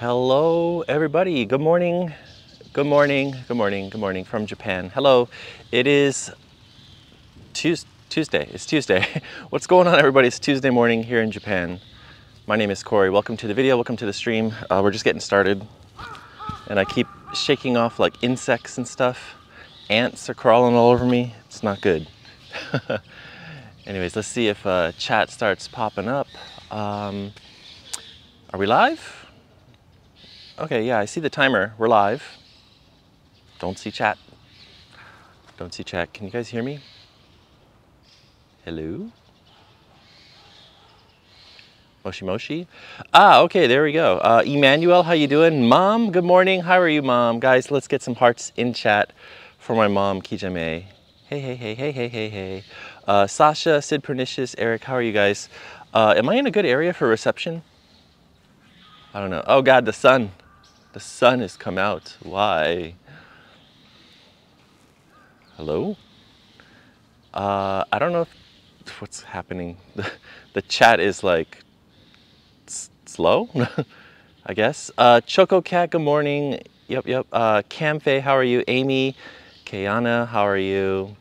Hello, everybody. Good morning. Good morning. Good morning. Good morning from Japan. Hello. It is Tuesday. It's Tuesday. What's going on, everybody? It's Tuesday morning here in Japan. My name is Cory. Welcome to the video. Welcome to the stream. Uh, we're just getting started, and I keep shaking off like insects and stuff. Ants are crawling all over me. It's not good. Anyways, let's see if uh, chat starts popping up. Um, are we live? Okay, yeah, I see the timer. We're live. Don't see chat. Don't see chat. Can you guys hear me? Hello? Moshi Moshi? Ah, okay, there we go. Uh, Emmanuel, how you doing? Mom, good morning. How are you, Mom? Guys, let's get some hearts in chat for my mom, Kijame. Hey, hey, hey, hey, hey, hey, hey. Uh, Sasha, Sid Pernicious, Eric, how are you guys? Uh, am I in a good area for reception? I don't know. Oh God, the sun. The sun has come out. Why? Hello? Uh, I don't know if, what's happening. The, the chat is like slow, I guess. Uh, Choco Cat, good morning. Yep, yep. Uh, Camfe, how are you? Amy, Kayana, how are you?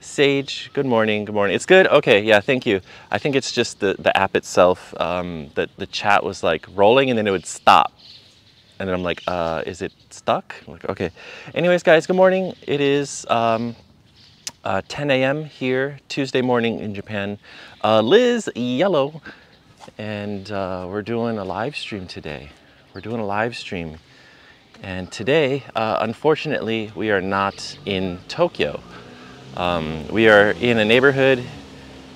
Sage, good morning, good morning. It's good? Okay, yeah, thank you. I think it's just the, the app itself um, that the chat was like rolling and then it would stop. And then I'm like, uh, is it stuck? I'm like, okay. Anyways, guys, good morning. It is um, uh, 10 a.m. here, Tuesday morning in Japan. Uh, Liz Yellow, and uh, we're doing a live stream today. We're doing a live stream. And today, uh, unfortunately, we are not in Tokyo. Um, we are in a neighborhood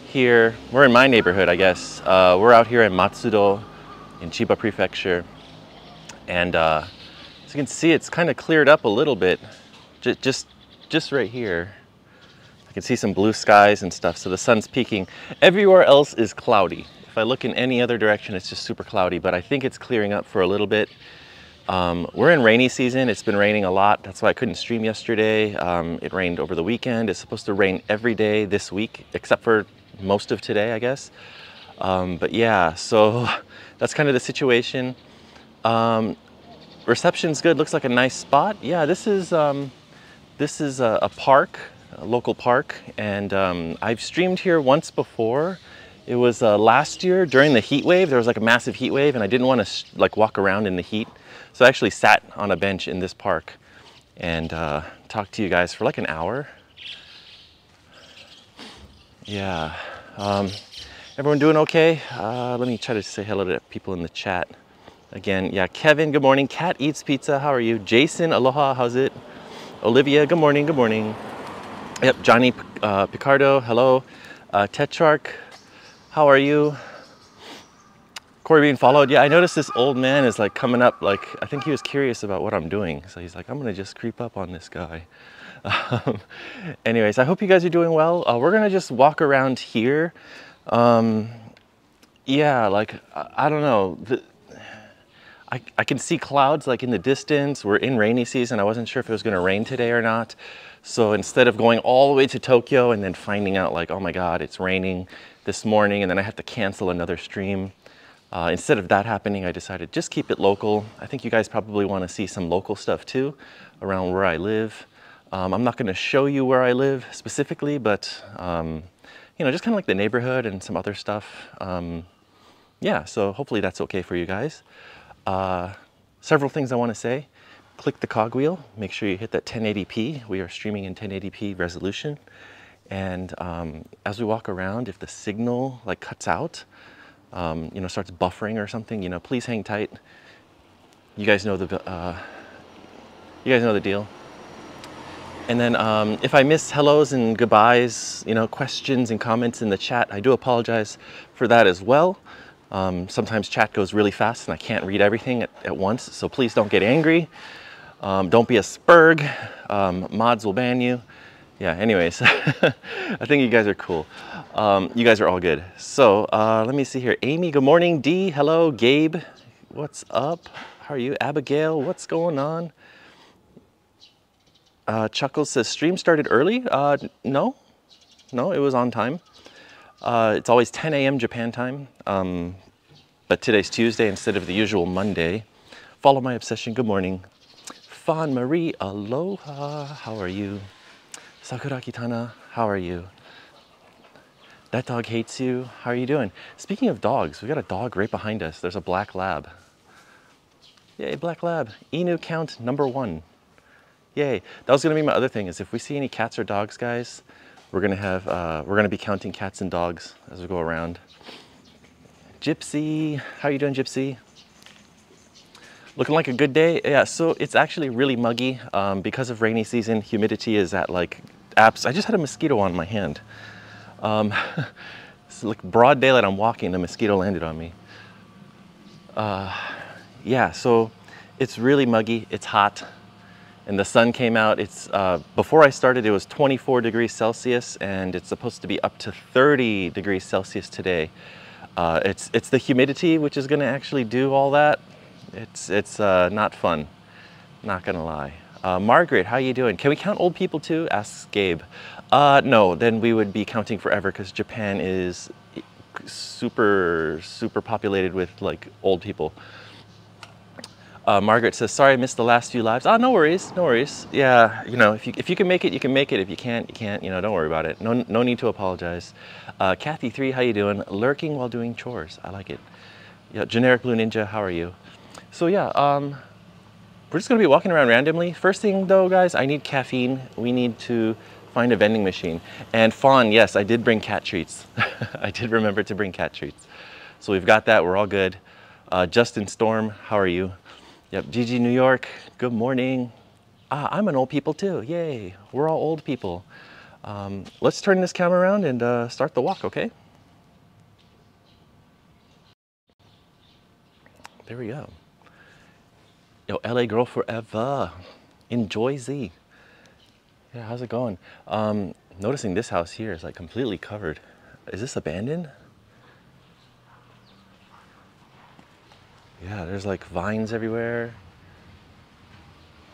here. We're in my neighborhood, I guess. Uh, we're out here in Matsudo in Chiba Prefecture. And uh, as you can see, it's kind of cleared up a little bit, J- just, just right here. I can see some blue skies and stuff, so the sun's peeking. Everywhere else is cloudy. If I look in any other direction, it's just super cloudy, but I think it's clearing up for a little bit. Um, we're in rainy season. It's been raining a lot. That's why I couldn't stream yesterday. Um, it rained over the weekend. It's supposed to rain every day this week, except for most of today, I guess. Um, but yeah, so that's kind of the situation. Um, reception's good. Looks like a nice spot. Yeah, this is um, this is a, a park, a local park, and um, I've streamed here once before. It was uh, last year during the heat wave. There was like a massive heat wave, and I didn't want to like walk around in the heat, so I actually sat on a bench in this park and uh, talked to you guys for like an hour. Yeah. Um, everyone doing okay? Uh, let me try to say hello to people in the chat. Again, yeah, Kevin, good morning. Cat Eats Pizza, how are you? Jason, aloha, how's it? Olivia, good morning, good morning. Yep, Johnny uh, Picardo, hello. Uh, Tetrarch, how are you? Cory being followed. Yeah, I noticed this old man is like coming up. Like, I think he was curious about what I'm doing. So he's like, I'm gonna just creep up on this guy. Um, anyways, I hope you guys are doing well. Uh, we're gonna just walk around here. Um, yeah, like, I, I don't know. The, I, I can see clouds like in the distance. We're in rainy season. I wasn't sure if it was gonna rain today or not. So instead of going all the way to Tokyo and then finding out like, oh my God, it's raining this morning and then I have to cancel another stream. Uh, instead of that happening, I decided just keep it local. I think you guys probably want to see some local stuff too around where I live. Um, I'm not going to show you where I live specifically, but um, you know, just kind of like the neighborhood and some other stuff. Um, yeah, so hopefully that's okay for you guys. Uh, several things I want to say. Click the cogwheel. Make sure you hit that 1080p. We are streaming in 1080p resolution. And um, as we walk around, if the signal like cuts out, um, you know, starts buffering or something, you know, please hang tight. You guys know the, uh, you guys know the deal. And then um, if I miss hellos and goodbyes, you know, questions and comments in the chat, I do apologize for that as well. Um, sometimes chat goes really fast and I can't read everything at, at once, so please don't get angry. Um, don't be a spurg. Um, mods will ban you. Yeah, anyways, I think you guys are cool. Um, you guys are all good. So uh, let me see here. Amy, good morning. D, hello. Gabe, what's up? How are you? Abigail, what's going on? Uh, Chuckles says, stream started early? Uh, no, no, it was on time. Uh, it's always 10 a.m. Japan time, um, but today's Tuesday instead of the usual Monday. Follow My Obsession, good morning. Fawn Marie, aloha, how are you? Sakura Kitana, how are you? That dog hates you, how are you doing? Speaking of dogs, we got a dog right behind us. There's a black lab. Yay, black lab. Inu count number one. Yay. That was gonna be my other thing is if we see any cats or dogs, guys, we're gonna have, uh, we're gonna be counting cats and dogs as we go around. Gypsy, how are you doing, Gypsy? Looking like a good day? Yeah, so it's actually really muggy. Um, because of rainy season, humidity is at like apps. I just had a mosquito on my hand. Um, it's like broad daylight, I'm walking, the mosquito landed on me. Uh, yeah, so it's really muggy, it's hot and the sun came out. It's uh, Before I started, it was 24 degrees Celsius and it's supposed to be up to 30 degrees Celsius today. Uh, it's, it's the humidity which is gonna actually do all that. It's, it's uh, not fun, not gonna lie. Uh, Margaret, how are you doing? Can we count old people too? Asks Gabe. Uh, no, then we would be counting forever because Japan is super, super populated with like old people. Uh, Margaret says, sorry I missed the last few lives. Ah, oh, no worries, no worries. Yeah, you know, if you, if you can make it, you can make it. If you can't, you can't, you know, don't worry about it. No, no need to apologize. Uh, Kathy3, how you doing? Lurking while doing chores. I like it. Yeah, Generic Blue Ninja, how are you? So yeah, um, we're just gonna be walking around randomly. First thing though, guys, I need caffeine. We need to find a vending machine. And Fawn, yes, I did bring cat treats. I did remember to bring cat treats. So we've got that, we're all good. Uh, Justin Storm, how are you? Yep, GG New York, good morning. Ah, I'm an old people too, yay. We're all old people. Um, let's turn this camera around and uh, start the walk, okay? There we go. Yo, LA girl forever. Enjoy Z. Yeah, how's it going? Um, noticing this house here is like completely covered. Is this abandoned? Yeah, there's like vines everywhere.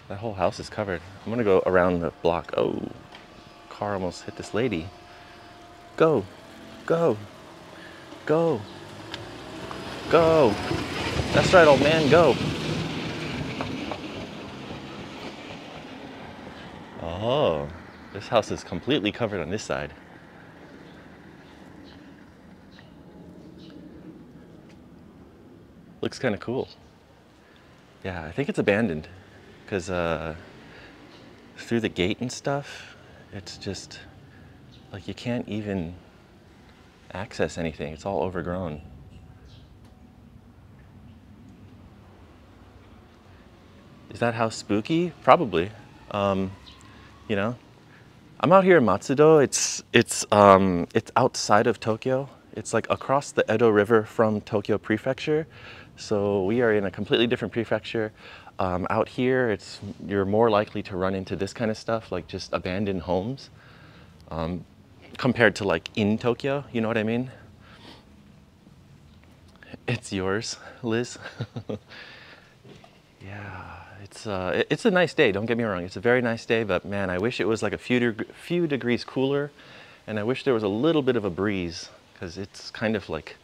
That whole house is covered. I'm gonna go around the block. Oh, car almost hit this lady. Go, go, go, go. That's right, old man, go. Oh, this house is completely covered on this side. Looks kind of cool. Yeah, I think it's abandoned because uh, through the gate and stuff, it's just like you can't even access anything. It's all overgrown. Is that house spooky? Probably. Um, you know, I'm out here in Matsudo. It's it's um, it's outside of Tokyo. It's like across the Edo River from Tokyo Prefecture. So we are in a completely different prefecture. Um, out here, it's you're more likely to run into this kind of stuff, like just abandoned homes, um, compared to like in Tokyo. You know what I mean? It's yours, Liz. yeah, it's uh, it's a nice day. Don't get me wrong. It's a very nice day, but man, I wish it was like a few de few degrees cooler, and I wish there was a little bit of a breeze because it's kind of like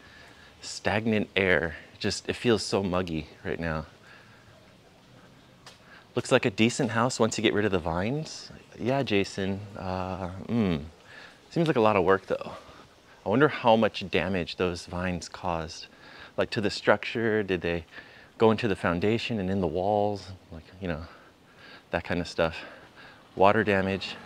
stagnant air just, it feels so muggy right now. Looks like a decent house once you get rid of the vines. Yeah, Jason, uh, mm. Seems like a lot of work though. I wonder how much damage those vines caused. Like to the structure, did they go into the foundation and in the walls? Like, you know, that kind of stuff. Water damage.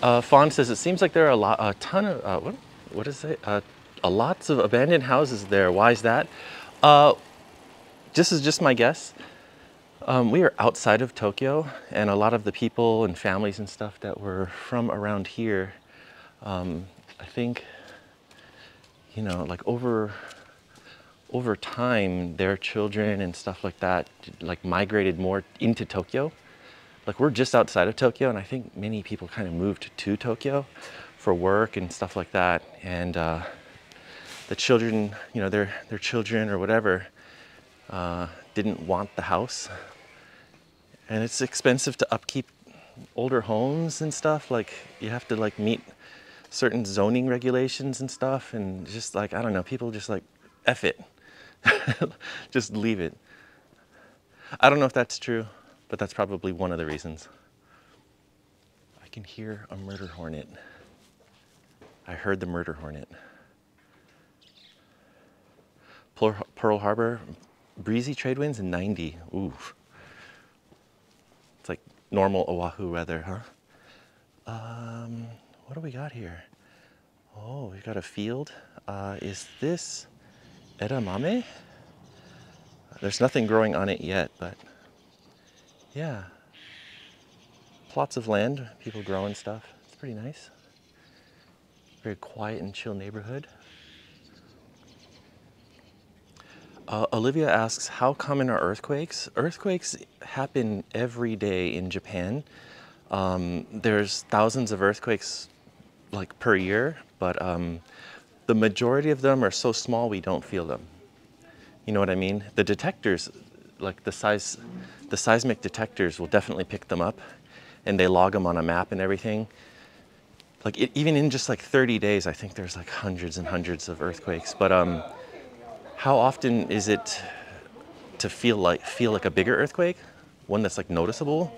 Uh, Fawn says, it seems like there are a lot, a ton of, uh, what, what is it? Uh, a lots of abandoned houses there. Why is that? Uh, this is just my guess. Um, we are outside of Tokyo and a lot of the people and families and stuff that were from around here, um, I think, you know, like over, over time, their children and stuff like that, like migrated more into Tokyo like we're just outside of Tokyo and I think many people kind of moved to Tokyo for work and stuff like that. And uh, the children, you know, their, their children or whatever uh, didn't want the house. And it's expensive to upkeep older homes and stuff. Like you have to like meet certain zoning regulations and stuff, and just like I don't know, people just like F it. just leave it. I don't know if that's true, but that's probably one of the reasons. I can hear a murder hornet. I heard the murder hornet. Pearl Harbor, breezy trade winds and 90. Ooh. It's like normal Oahu weather, huh? Um, what do we got here? Oh, we got a field. Uh, is this edamame? There's nothing growing on it yet, but yeah. Plots of land, people growing stuff. It's pretty nice. Very quiet and chill neighborhood. Uh, Olivia asks, how common are earthquakes? Earthquakes happen every day in Japan. Um, there's thousands of earthquakes like per year, but um, the majority of them are so small we don't feel them. You know what I mean? The detectors, like the size, the seismic detectors will definitely pick them up and they log them on a map and everything. Like it, even in just like 30 days, I think there's like hundreds and hundreds of earthquakes. But um, how often is it to feel like feel like a bigger earthquake, one that's like noticeable?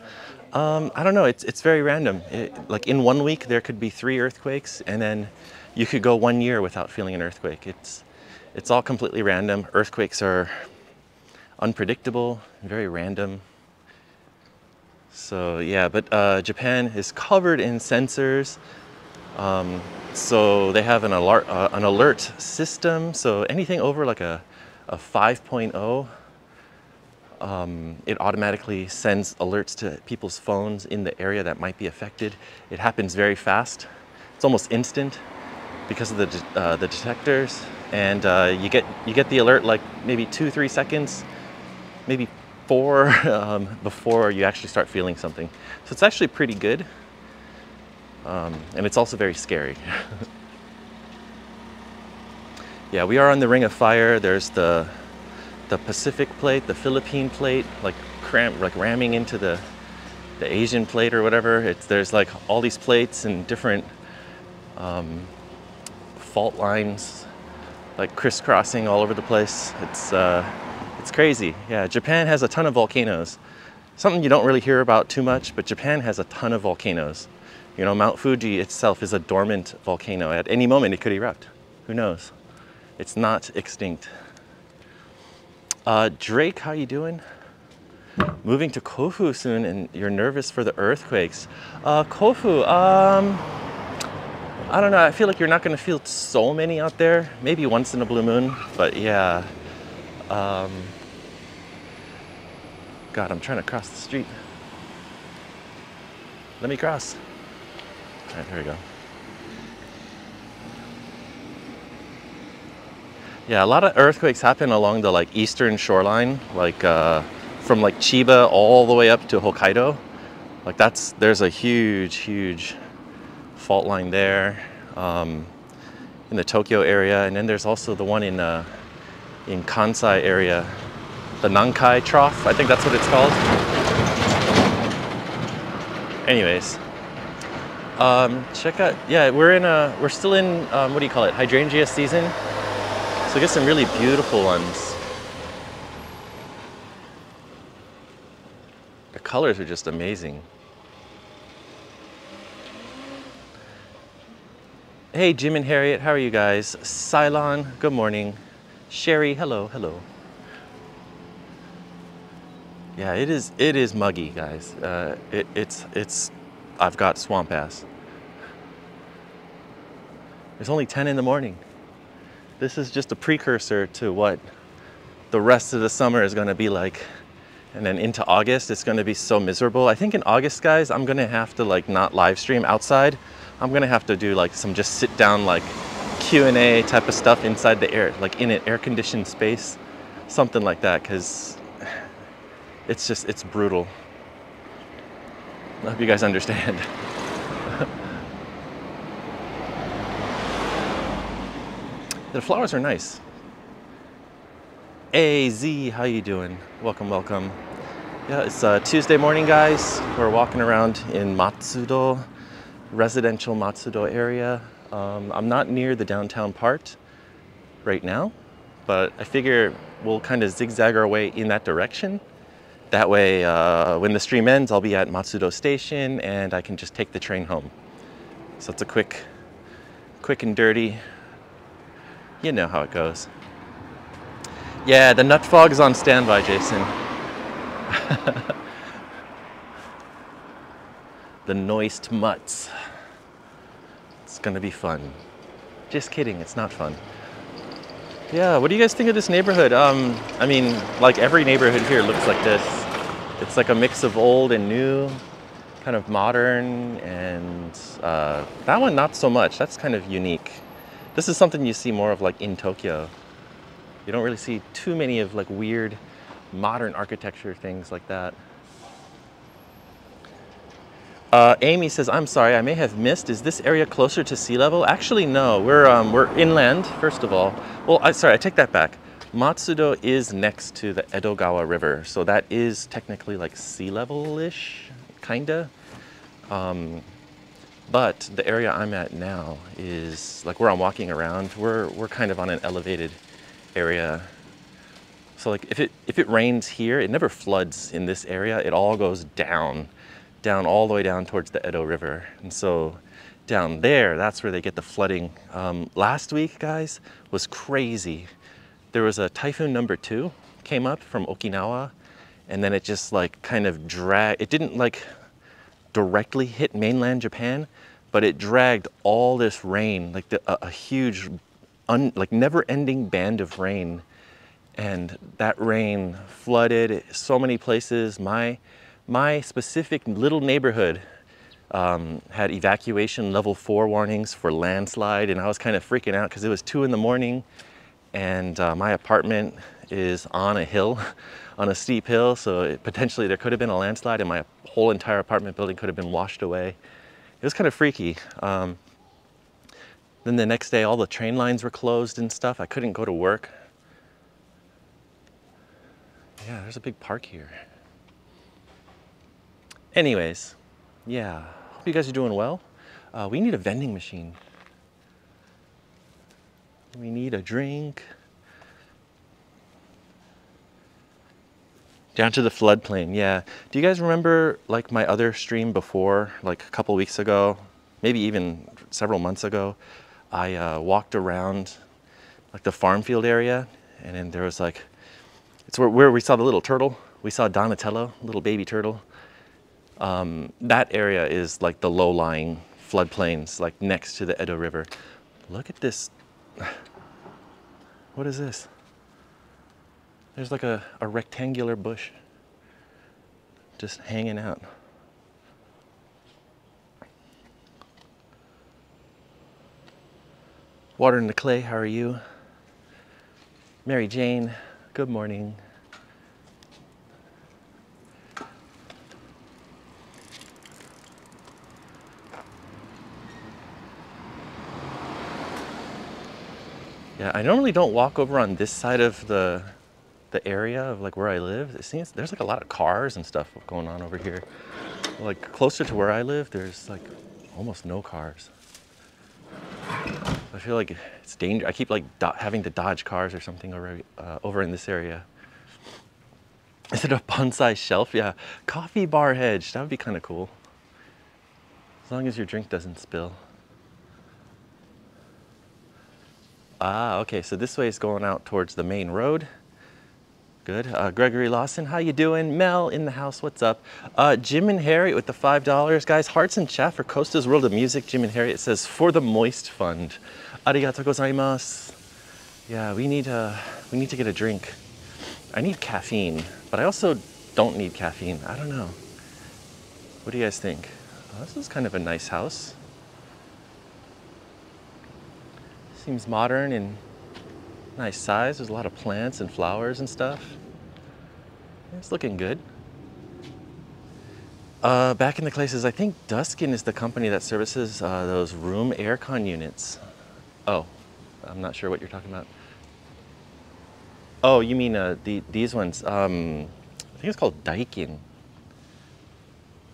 Um, I don't know. It's it's very random. It, like in one week there could be three earthquakes, and then you could go one year without feeling an earthquake. It's it's all completely random. Earthquakes are unpredictable, very random. So yeah, but uh, Japan is covered in sensors. Um, so they have an alert, uh, an alert system. So anything over like a, a 5.0, um, it automatically sends alerts to people's phones in the area that might be affected. It happens very fast. It's almost instant because of the, de uh, the detectors. And uh, you, get, you get the alert like maybe two, three seconds, maybe four um, before you actually start feeling something. So it's actually pretty good. Um, and it's also very scary. yeah, we are on the Ring of Fire. There's the the Pacific plate, the Philippine plate, like cram, like ramming into the the Asian plate or whatever. It's there's like all these plates and different um, fault lines, like crisscrossing all over the place. It's uh, it's crazy. Yeah, Japan has a ton of volcanoes. Something you don't really hear about too much, but Japan has a ton of volcanoes. You know, Mount Fuji itself is a dormant volcano. At any moment, it could erupt. Who knows? It's not extinct. Uh, Drake, how you doing? Moving to Kofu soon, and you're nervous for the earthquakes. Uh, Kofu, um, I don't know. I feel like you're not going to feel so many out there. Maybe once in a blue moon, but yeah. Um, God, I'm trying to cross the street. Let me cross. All right, here we go. Yeah, a lot of earthquakes happen along the like eastern shoreline, like uh, from like Chiba all the way up to Hokkaido. Like that's there's a huge, huge fault line there um, in the Tokyo area, and then there's also the one in uh, in Kansai area, the Nankai Trough. I think that's what it's called. Anyways, um, check out, yeah, we're in a, we're still in, um, what do you call it, hydrangea season. So get some really beautiful ones. The colors are just amazing. Hey, Jim and Harriet, how are you guys? Cylon, good morning. Sherry, hello, hello. Yeah, it is, it is muggy, guys. Uh, it, it's, it's, I've got swamp ass. It's only 10 in the morning. This is just a precursor to what the rest of the summer is gonna be like. And then into August, it's gonna be so miserable. I think in August, guys, I'm gonna have to like not live stream outside. I'm gonna have to do like some just sit down like Q&A type of stuff inside the air, like in an air conditioned space, something like that, because it's just, it's brutal. I hope you guys understand. The flowers are nice. AZ, how you doing? Welcome, welcome. Yeah, it's uh, Tuesday morning, guys. We're walking around in Matsudo. residential Matsudo area. Um, I'm not near the downtown part right now, but I figure we'll kind of zigzag our way in that direction. That way, uh, when the stream ends, I'll be at Matsudo Station and I can just take the train home. So it's a quick, quick and dirty. You know how it goes. Yeah, the nut fog is on standby, Jason. the Noist Mutts. It's gonna be fun. Just kidding, it's not fun. Yeah, what do you guys think of this neighborhood? Um, I mean, like every neighborhood here looks like this. It's like a mix of old and new, kind of modern, and uh, that one not so much. That's kind of unique. This is something you see more of like in Tokyo. You don't really see too many of like weird modern architecture things like that. Uh, Amy says, I'm sorry, I may have missed. Is this area closer to sea level? Actually, no. We're, um, we're inland, first of all. Well, I, sorry, I take that back. Matsudo is next to the Edogawa River, so that is technically like sea level-ish, kinda. Um, but the area I'm at now is, like where I'm walking around, we're, we're kind of on an elevated area. So like if it, if it rains here, it never floods in this area. It all goes down down all the way down towards the Edo River. And so down there, that's where they get the flooding. Um, last week, guys, was crazy. There was a typhoon number two came up from Okinawa, and then it just like kind of dragged, it didn't like directly hit mainland Japan, but it dragged all this rain, like the, a, a huge, un, like never ending band of rain. And that rain flooded so many places. My, my specific little neighborhood um, had evacuation level four warnings for landslide and I was kind of freaking out because it was two in the morning and uh, my apartment is on a hill, on a steep hill, so it, potentially there could have been a landslide and my whole entire apartment building could have been washed away. It was kind of freaky. Um, then the next day all the train lines were closed and stuff. I couldn't go to work. Yeah, there's a big park here. Anyways, yeah, hope you guys are doing well. Uh, we need a vending machine. We need a drink. Down to the floodplain, yeah. Do you guys remember like my other stream before, like a couple weeks ago, maybe even several months ago? I uh, walked around like the farm field area and then there was like, it's where, where we saw the little turtle. We saw Donatello, little baby turtle. Um, that area is like the low-lying floodplains, like next to the Edo River. Look at this. What is this? There's like a, a rectangular bush just hanging out. Water in the clay, how are you? Mary Jane, good morning. Yeah, I normally don't walk over on this side of the the area of like where I live. It seems there's like a lot of cars and stuff going on over here. Like closer to where I live, there's like almost no cars. I feel like it's dangerous. I keep like having to dodge cars or something over uh, over in this area. Is it a bonsai shelf? Yeah, coffee bar hedge. That would be kind of cool. As long as your drink doesn't spill. Ah, okay, so this way is going out towards the main road. Good. Uh, Gregory Lawson, how you doing? Mel in the house, what's up? Uh, Jim and Harry with the $5. Guys, hearts and chat for Costa's World of Music. Jim and Harry, it says, for the Moist Fund. Arigato gozaimasu. Yeah, we need, uh, we need to get a drink. I need caffeine, but I also don't need caffeine. I don't know. What do you guys think? Oh, this is kind of a nice house. Seems modern and nice size. There's a lot of plants and flowers and stuff. It's looking good. Uh, back in the places, I think Duskin is the company that services uh, those room aircon units. Oh, I'm not sure what you're talking about. Oh, you mean uh, the, these ones? Um, I think it's called Daikin.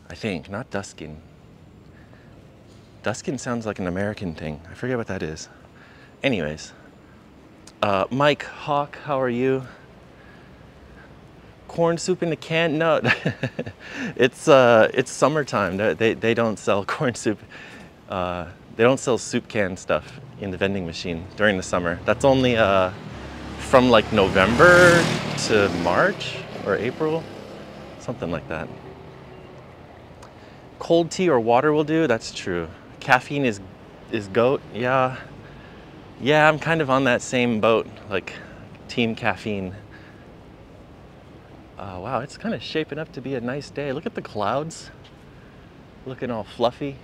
I think, not Duskin. Duskin sounds like an American thing. I forget what that is. Anyways, uh, Mike Hawk, how are you? Corn soup in a can? No, it's uh, it's summertime. They, they don't sell corn soup. Uh, they don't sell soup can stuff in the vending machine during the summer. That's only uh, from like November to March or April, something like that. Cold tea or water will do. That's true. Caffeine is is goat. Yeah, yeah. I'm kind of on that same boat, like team caffeine. Uh, wow, it's kind of shaping up to be a nice day. Look at the clouds, looking all fluffy.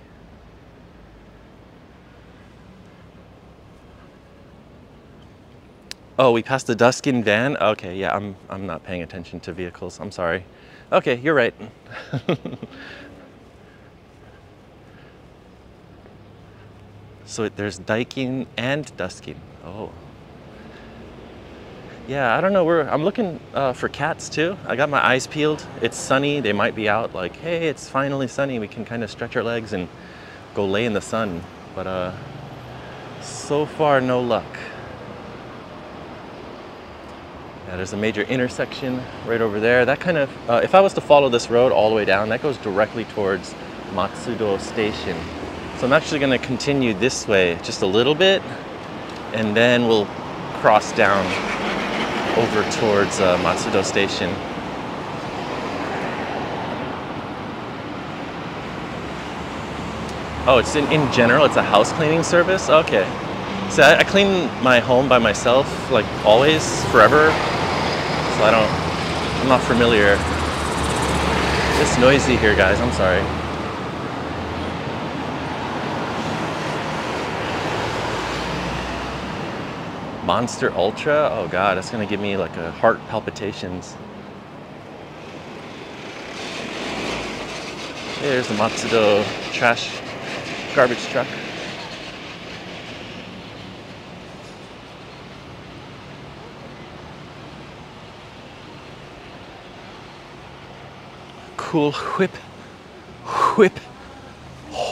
Oh, we passed the Duskin van? Okay, yeah, I'm, I'm not paying attention to vehicles. I'm sorry. Okay, you're right. so there's Daikin and Duskin. Oh. Yeah, I don't know. We're, I'm looking uh, for cats too. I got my eyes peeled. It's sunny. They might be out like, hey, it's finally sunny. We can kind of stretch our legs and go lay in the sun. But uh, so far, no luck. Yeah, there's a major intersection right over there. That kind of, uh, if I was to follow this road all the way down, that goes directly towards Matsudo Station. So I'm actually gonna continue this way just a little bit, and then we'll cross down over towards uh, Matsudo Station. Oh, it's in, in general, it's a house cleaning service? Okay. So I, I clean my home by myself, like always, forever, so I don't, I'm not familiar. It's noisy here, guys, I'm sorry. Monster Ultra? Oh god, that's gonna give me like a heart palpitations. There's the Matsudo trash garbage truck. cool whip. Whip.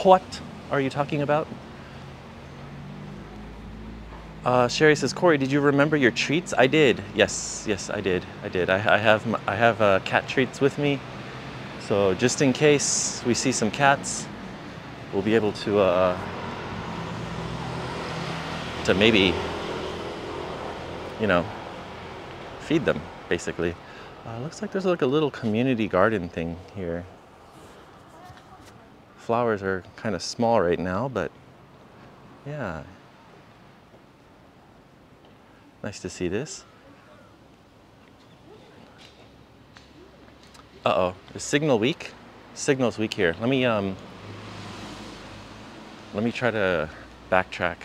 What are you talking about? Uh, Sherry says, Cory, did you remember your treats? I did. Yes, yes, I did. I did. I, I have I have uh, cat treats with me, so just in case we see some cats, we'll be able to uh, to maybe, you know, feed them basically. Uh, looks like there's like a little community garden thing here. Flowers are kind of small right now, but yeah. Nice to see this. Uh-oh, is signal weak? Signal's weak here. Let me, um, let me try to backtrack.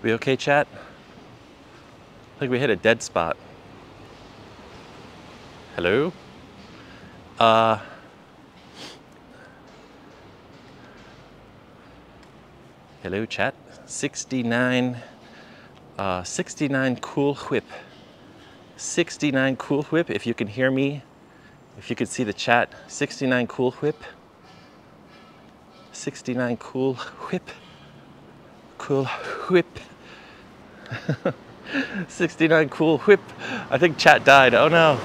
We okay, chat? I think we hit a dead spot. Hello? Uh, hello, chat. 69, uh, 69 Cool Whip. 69 Cool Whip, if you can hear me, if you could see the chat. 69 Cool Whip. 69 Cool Whip. Cool Whip. 69 cool whip. I think chat died. Oh no.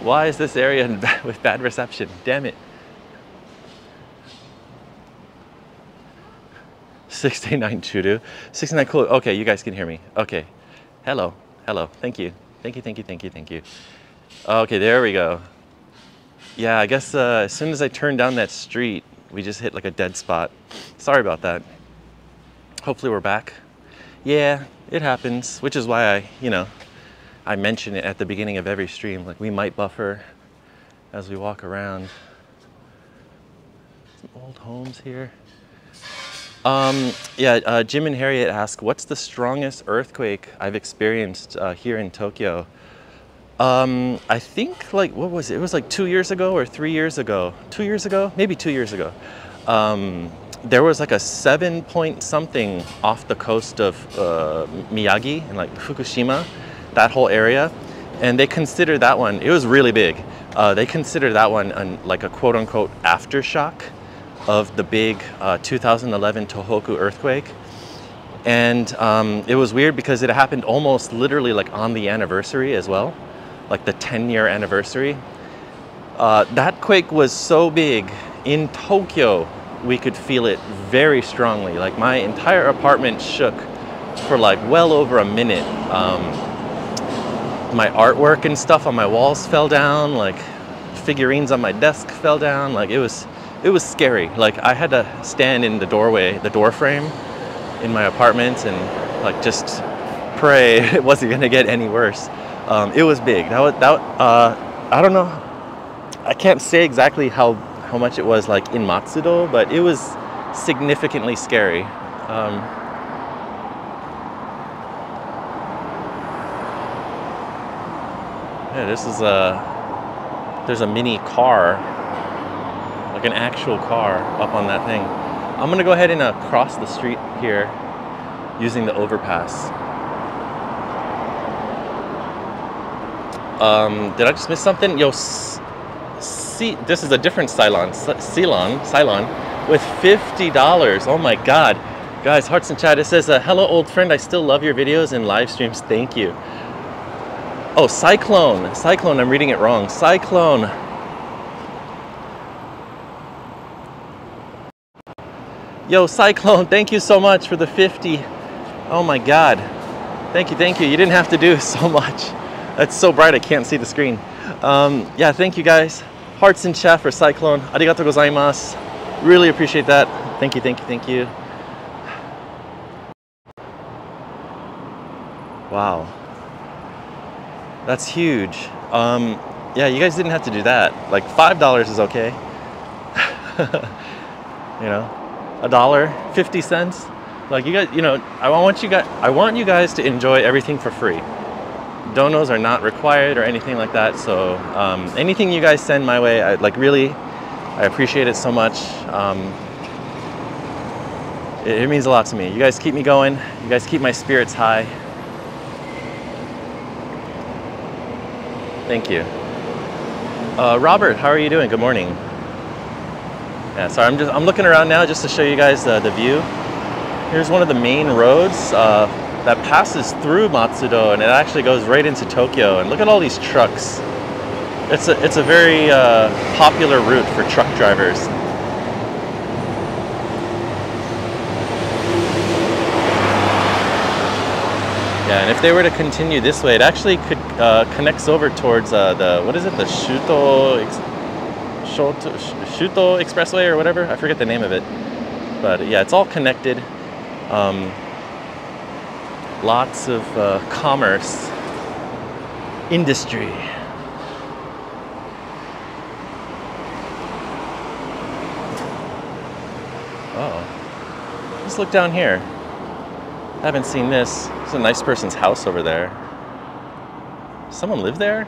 Why is this area with bad reception? Damn it. 69 Chudu. 69 cool. Okay, you guys can hear me. Okay. Hello. Hello. Thank you. Thank you, thank you, thank you, thank you. Okay, there we go. Yeah, I guess uh, as soon as I turned down that street, we just hit like a dead spot. Sorry about that. Hopefully we're back. Yeah, it happens, which is why I, you know, I mention it at the beginning of every stream. Like we might buffer as we walk around. Some old homes here. Um, yeah, uh, Jim and Harriet ask, what's the strongest earthquake I've experienced uh, here in Tokyo? Um, I think like what was it? It was like two years ago or three years ago. Two years ago, maybe two years ago. Um, there was like a seven point something off the coast of uh, Miyagi and like Fukushima, that whole area, and they considered that one. It was really big. Uh, they considered that one an, like a quote unquote aftershock of the big uh, 2011 Tohoku earthquake. And um, it was weird because it happened almost literally like on the anniversary as well like the 10 year anniversary. Uh, that quake was so big in Tokyo, we could feel it very strongly. Like my entire apartment shook for like well over a minute. Um, my artwork and stuff on my walls fell down, like figurines on my desk fell down. Like it was, it was scary. Like I had to stand in the doorway, the door frame in my apartment and like just pray it wasn't gonna get any worse. Um, it was big. That was that. Uh, I don't know. I can't say exactly how how much it was like in Matsudo, but it was significantly scary. Um, yeah, this is a there's a mini car, like an actual car, up on that thing. I'm gonna go ahead and uh, cross the street here using the overpass. Um, did I just miss something? Yo, see, this is a different Cylon, Cylon, Cylon, with $50. Oh my God. Guys, hearts and chat, it says, uh, hello old friend, I still love your videos and live streams, thank you. Oh, Cyclone, Cyclone, I'm reading it wrong. Cyclone. Yo, Cyclone, thank you so much for the 50. Oh my God. Thank you, thank you. You didn't have to do so much. That's so bright I can't see the screen. Um, yeah, thank you guys. Hearts in chat for Cyclone. Arigato gozaimasu. Really appreciate that. Thank you, thank you, thank you. Wow. That's huge. Um, yeah, you guys didn't have to do that. Like $5 is okay. you know, a dollar, 50 cents. Like you guys, you know, I want you guys, I want you guys to enjoy everything for free donos are not required or anything like that. So um, anything you guys send my way, I like really, I appreciate it so much. Um, it, it means a lot to me. You guys keep me going. You guys keep my spirits high. Thank you. Uh, Robert, how are you doing? Good morning. Yeah, sorry, I'm just I'm looking around now just to show you guys uh, the view. Here's one of the main roads. Uh, that passes through Matsudo and it actually goes right into Tokyo. And look at all these trucks. It's a, it's a very uh, popular route for truck drivers. Yeah, and if they were to continue this way, it actually could uh, connects over towards uh, the what is it, the Shuto, Shuto, Shuto Expressway or whatever. I forget the name of it, but yeah, it's all connected. Um, lots of uh, commerce, industry. Oh, let's look down here. I haven't seen this. It's a nice person's house over there. Someone live there?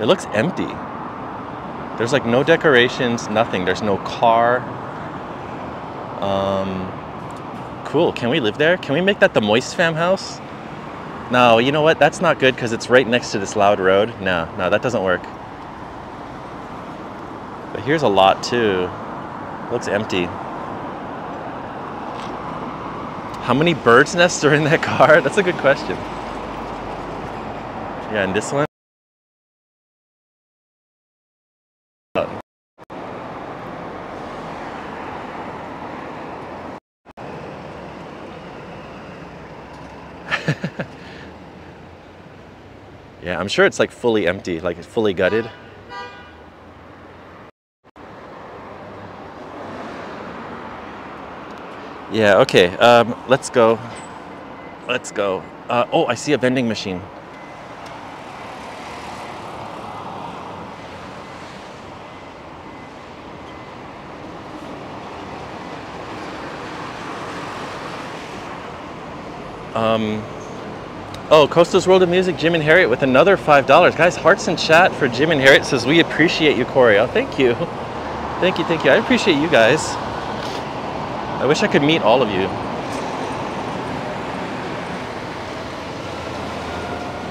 It looks empty. There's like no decorations, nothing. There's no car. Um, cool. Can we live there? Can we make that the Moist Fam house? No, you know what? That's not good because it's right next to this loud road. No, no, that doesn't work. But here's a lot too. It looks empty. How many bird's nests are in that car? That's a good question. Yeah, and this one? I'm sure it's like fully empty, like it's fully gutted. Yeah, okay, um, let's go. Let's go. Uh, oh, I see a vending machine. Um, Oh, Costa's World of Music, Jim and Harriet with another $5. Guys, hearts in chat for Jim and Harriet says, we appreciate you, Cory. Oh, thank you. Thank you, thank you. I appreciate you guys. I wish I could meet all of you.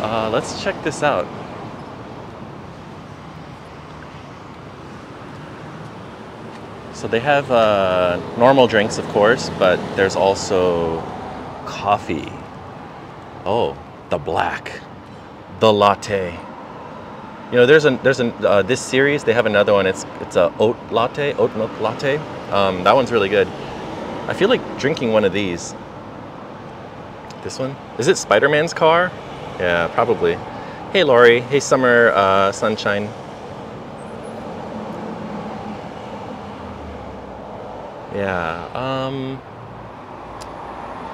Uh, let's check this out. So they have uh, normal drinks, of course, but there's also coffee. Oh, the black, the latte. You know, there's a there's a uh, this series. They have another one. It's it's a oat latte, oat milk latte. Um, that one's really good. I feel like drinking one of these. This one is it Spider-Man's car? Yeah, probably. Hey, Lori. Hey, Summer uh, Sunshine. Yeah. Um,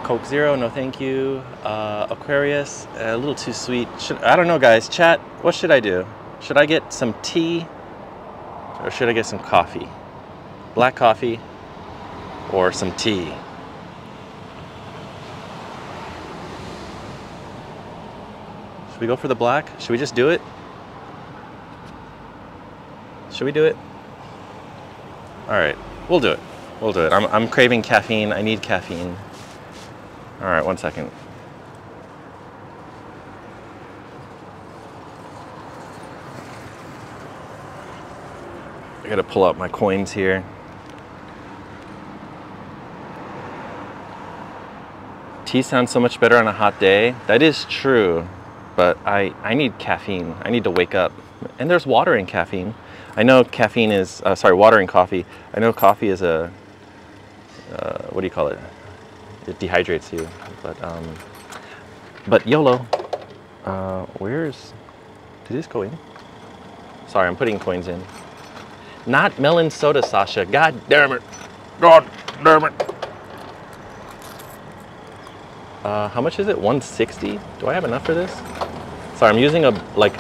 Coke Zero, no thank you. Uh, Aquarius, a little too sweet. Should, I don't know, guys. Chat, what should I do? Should I get some tea or should I get some coffee? Black coffee or some tea? Should we go for the black? Should we just do it? Should we do it? All right, we'll do it. We'll do it. I'm, I'm craving caffeine. I need caffeine. All right, one second. I gotta pull out my coins here. Tea sounds so much better on a hot day. That is true, but I, I need caffeine. I need to wake up. And there's water in caffeine. I know caffeine is, uh, sorry, water in coffee. I know coffee is a, uh, what do you call it? It dehydrates you. But, um, but YOLO, uh, where's, did this go in? Sorry, I'm putting coins in. Not melon soda, Sasha. God damn it. God damn it. Uh, how much is it? 160? Do I have enough for this? Sorry, I'm using a, like,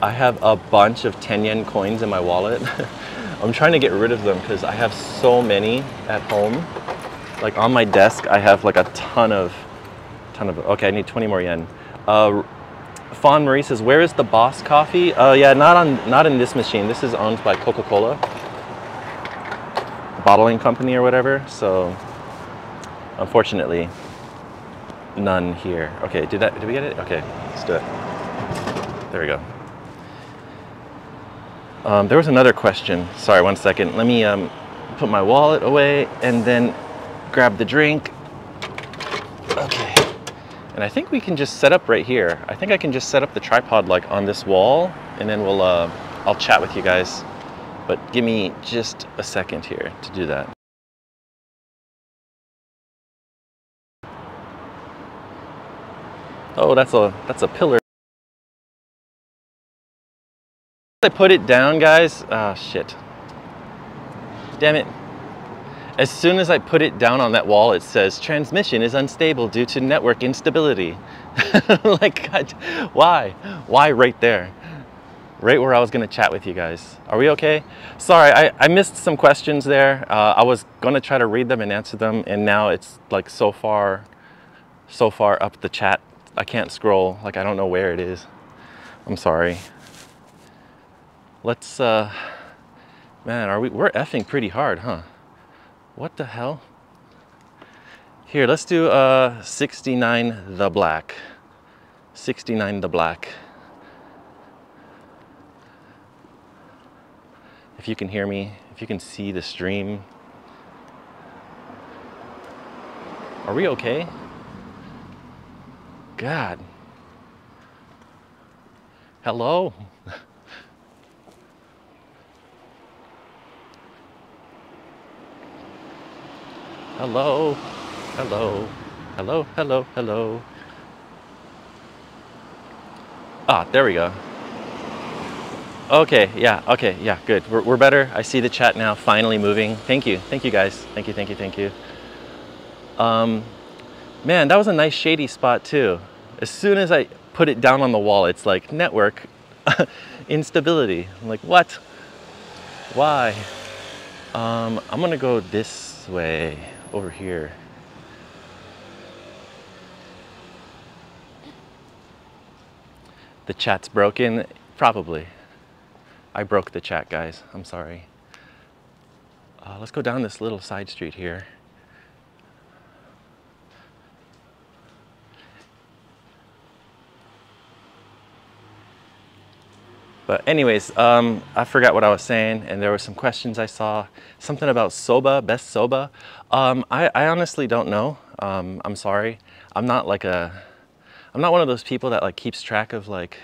I have a bunch of 10 yen coins in my wallet. I'm trying to get rid of them because I have so many at home. Like on my desk, I have like a ton of, ton of, okay, I need 20 more yen. Uh, Fawn Marie says, where is the Boss coffee? Uh, yeah, not on, not in this machine. This is owned by Coca-Cola. Bottling company or whatever. So, unfortunately, none here. Okay, did that, did we get it? Okay, let's do it. There we go. Um, there was another question. Sorry, one second. Let me um, put my wallet away and then grab the drink. Okay. And I think we can just set up right here. I think I can just set up the tripod like on this wall and then we'll, uh, I'll chat with you guys. But give me just a second here to do that. Oh, that's a, that's a pillar. I put it down, guys. Ah, shit. Damn it. As soon as I put it down on that wall, it says transmission is unstable due to network instability. like, God, why? Why right there? Right where I was gonna chat with you guys. Are we okay? Sorry, I, I missed some questions there. Uh, I was gonna try to read them and answer them, and now it's like so far, so far up the chat, I can't scroll. Like, I don't know where it is. I'm sorry. Let's, uh, man, are we, we're effing pretty hard, huh? What the hell? Here, let's do uh, 69 the black. 69 the black. If you can hear me, if you can see the stream. Are we okay? God. Hello? Hello, hello, hello, hello, hello. Ah, there we go. Okay, yeah, okay, yeah, good. We're, we're better. I see the chat now finally moving. Thank you, thank you guys. Thank you, thank you, thank you. Um, man, that was a nice shady spot too. As soon as I put it down on the wall, it's like network instability. I'm like, what? Why? Um, I'm gonna go this way over here. The chat's broken? Probably. I broke the chat, guys. I'm sorry. Uh, let's go down this little side street here. But anyways, um, I forgot what I was saying, and there were some questions I saw. Something about soba, best soba. Um, I, I, honestly don't know. Um, I'm sorry. I'm not like a, I'm not one of those people that like keeps track of like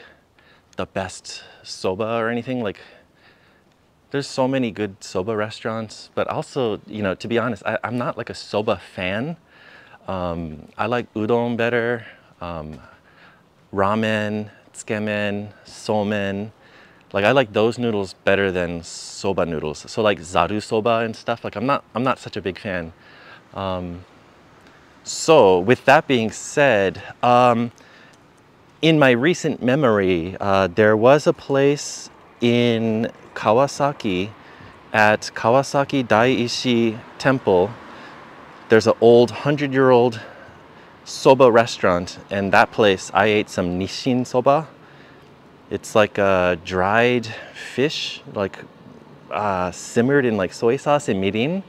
the best soba or anything. Like, there's so many good soba restaurants, but also, you know, to be honest, I, am not like a soba fan. Um, I like udon better, um, ramen, tsukemen, somen. Like I like those noodles better than soba noodles. So like zaru soba and stuff. Like I'm not I'm not such a big fan. Um, so with that being said, um, in my recent memory, uh, there was a place in Kawasaki at Kawasaki Daishi Temple. There's an old hundred-year-old soba restaurant, and that place I ate some nishin soba it's like a dried fish, like uh, simmered in like soy sauce and mirin.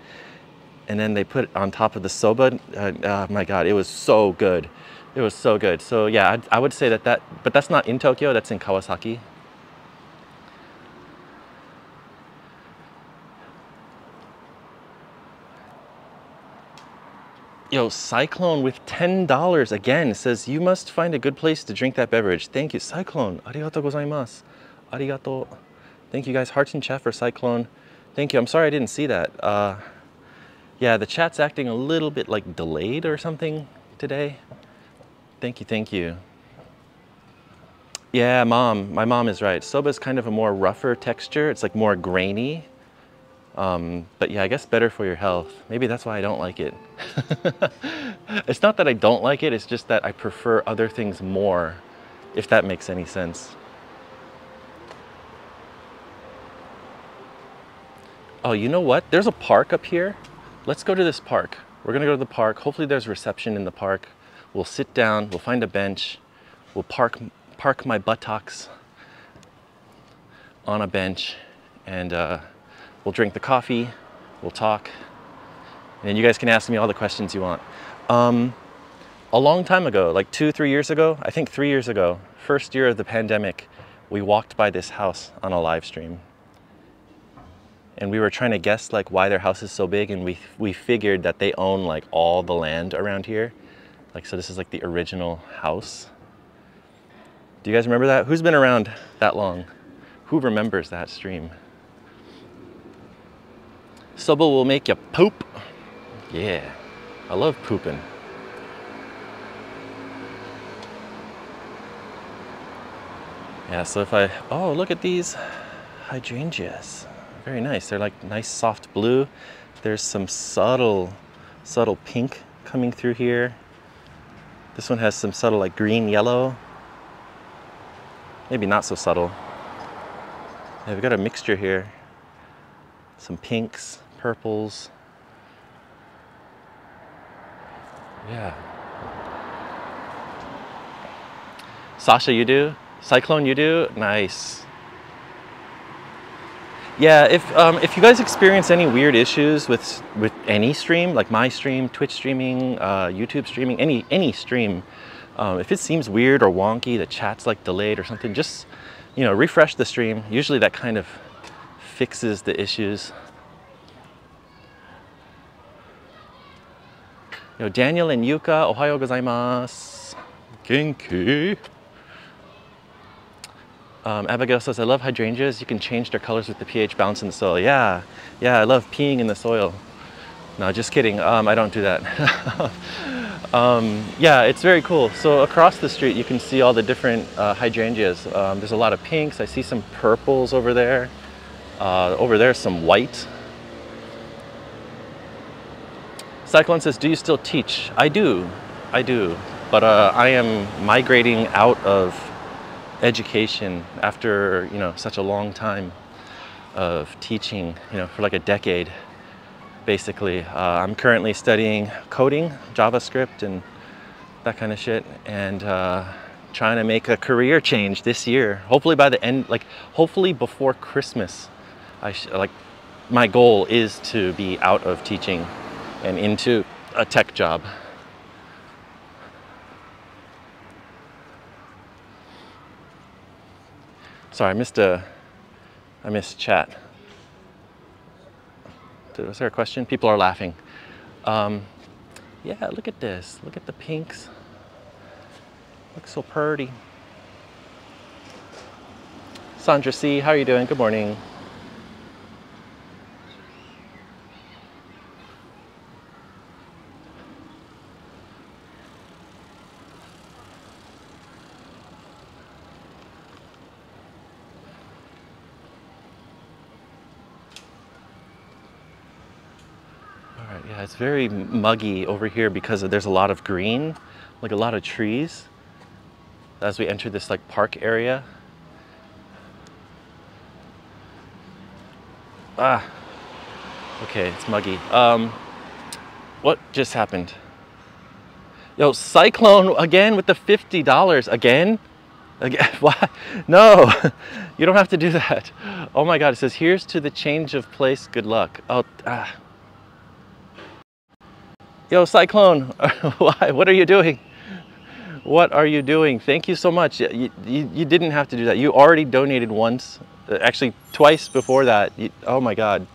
And then they put it on top of the soba. Uh, oh my God, it was so good. It was so good. So yeah, I'd, I would say that that, but that's not in Tokyo, that's in Kawasaki. Yo, Cyclone with $10 again says, you must find a good place to drink that beverage. Thank you. Cyclone, arigato gozaimasu. Arigato. Thank you guys. Hearts in chat for Cyclone. Thank you. I'm sorry I didn't see that. Uh, yeah, the chat's acting a little bit like delayed or something today. Thank you, thank you. Yeah, mom, my mom is right. Soba is kind of a more rougher texture. It's like more grainy. Um, but yeah, I guess better for your health. Maybe that's why I don't like it. it's not that I don't like it, it's just that I prefer other things more, if that makes any sense. Oh, you know what? There's a park up here. Let's go to this park. We're gonna go to the park. Hopefully there's reception in the park. We'll sit down, we'll find a bench, we'll park, park my buttocks on a bench and uh, We'll drink the coffee, we'll talk, and you guys can ask me all the questions you want. Um, a long time ago, like two, three years ago, I think three years ago, first year of the pandemic, we walked by this house on a live stream. And we were trying to guess like why their house is so big and we, we figured that they own like all the land around here. Like, so this is like the original house. Do you guys remember that? Who's been around that long? Who remembers that stream? Soba will make you poop. Yeah, I love pooping. Yeah, so if I, oh, look at these hydrangeas. Very nice. They're like nice soft blue. There's some subtle, subtle pink coming through here. This one has some subtle like green yellow. Maybe not so subtle. Yeah, we've got a mixture here. Some pinks, purples. Yeah. Sasha, you do? Cyclone, you do? Nice. Yeah, if, um, if you guys experience any weird issues with, with any stream, like my stream, Twitch streaming, uh, YouTube streaming, any, any stream, um, if it seems weird or wonky, the chat's like delayed or something, just, you know, refresh the stream. Usually that kind of fixes the issues. Yo, Daniel and Yuka, ohayo gozaimasu. Genki. Um, Abigail says, I love hydrangeas. You can change their colors with the pH balance in the soil. Yeah, yeah, I love peeing in the soil. No, just kidding. Um, I don't do that. um, yeah, it's very cool. So across the street, you can see all the different uh, hydrangeas. Um, there's a lot of pinks. I see some purples over there. Uh, over there, some white. Cyclone says, do you still teach? I do, I do. But uh, I am migrating out of education after, you know, such a long time of teaching, you know, for like a decade, basically. Uh, I'm currently studying coding, JavaScript, and that kind of shit, and uh, trying to make a career change this year. Hopefully by the end, like hopefully before Christmas, I like my goal is to be out of teaching and into a tech job. Sorry, I missed a, I missed chat. Was there a question? People are laughing. Um, yeah, look at this. Look at the pinks. Looks so pretty. Sandra C, how are you doing? Good morning. Yeah, it's very muggy over here because there's a lot of green, like a lot of trees as we enter this like park area. Ah, okay, it's muggy. Um, what just happened? Yo, Cyclone again with the $50 again? Again, why? No, you don't have to do that. Oh my God, it says, here's to the change of place, good luck. Oh, ah. Yo, Cyclone, why? What are you doing? What are you doing? Thank you so much. You, you, you didn't have to do that. You already donated once, uh, actually twice before that. You, oh my God.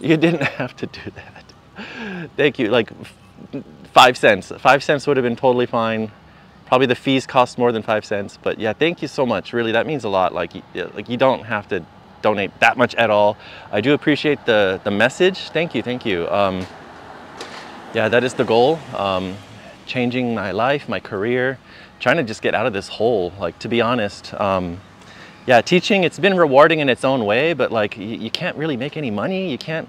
You didn't have to do that. Thank you. Like five cents. Five cents would have been totally fine. Probably the fees cost more than five cents. But yeah, thank you so much. Really, that means a lot. Like, like you don't have to donate that much at all. I do appreciate the, the message. Thank you, thank you. Um, yeah, that is the goal. Um, changing my life, my career, trying to just get out of this hole. Like, to be honest, um, yeah, teaching, it's been rewarding in its own way, but like, you, you can't really make any money. You can't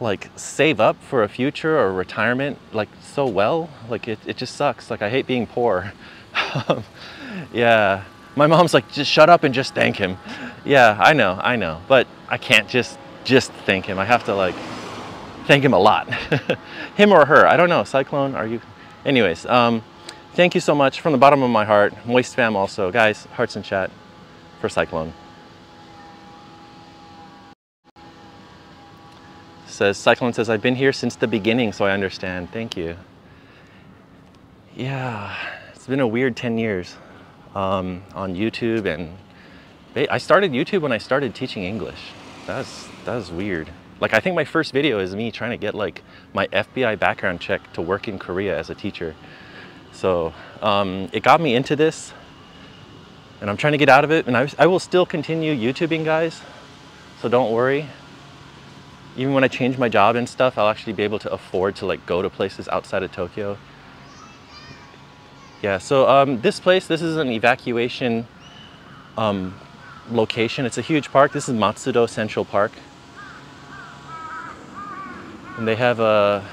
like save up for a future or retirement like so well. Like, it, it just sucks. Like, I hate being poor. yeah. My mom's like, just shut up and just thank him. Yeah, I know, I know. But I can't just, just thank him. I have to like, thank him a lot. him or her, I don't know. Cyclone, are you? Anyways, um, thank you so much from the bottom of my heart. Moist fam also. Guys, hearts in chat for Cyclone. Says, Cyclone says, I've been here since the beginning, so I understand. Thank you. Yeah, it's been a weird 10 years um, on YouTube and I started YouTube when I started teaching English. That's, that was weird. Like I think my first video is me trying to get like my FBI background check to work in Korea as a teacher. So um, it got me into this and I'm trying to get out of it and I, I will still continue YouTubing guys. So don't worry. Even when I change my job and stuff, I'll actually be able to afford to like go to places outside of Tokyo. Yeah, so um, this place, this is an evacuation um, location. It's a huge park. This is Matsudo Central Park and they have a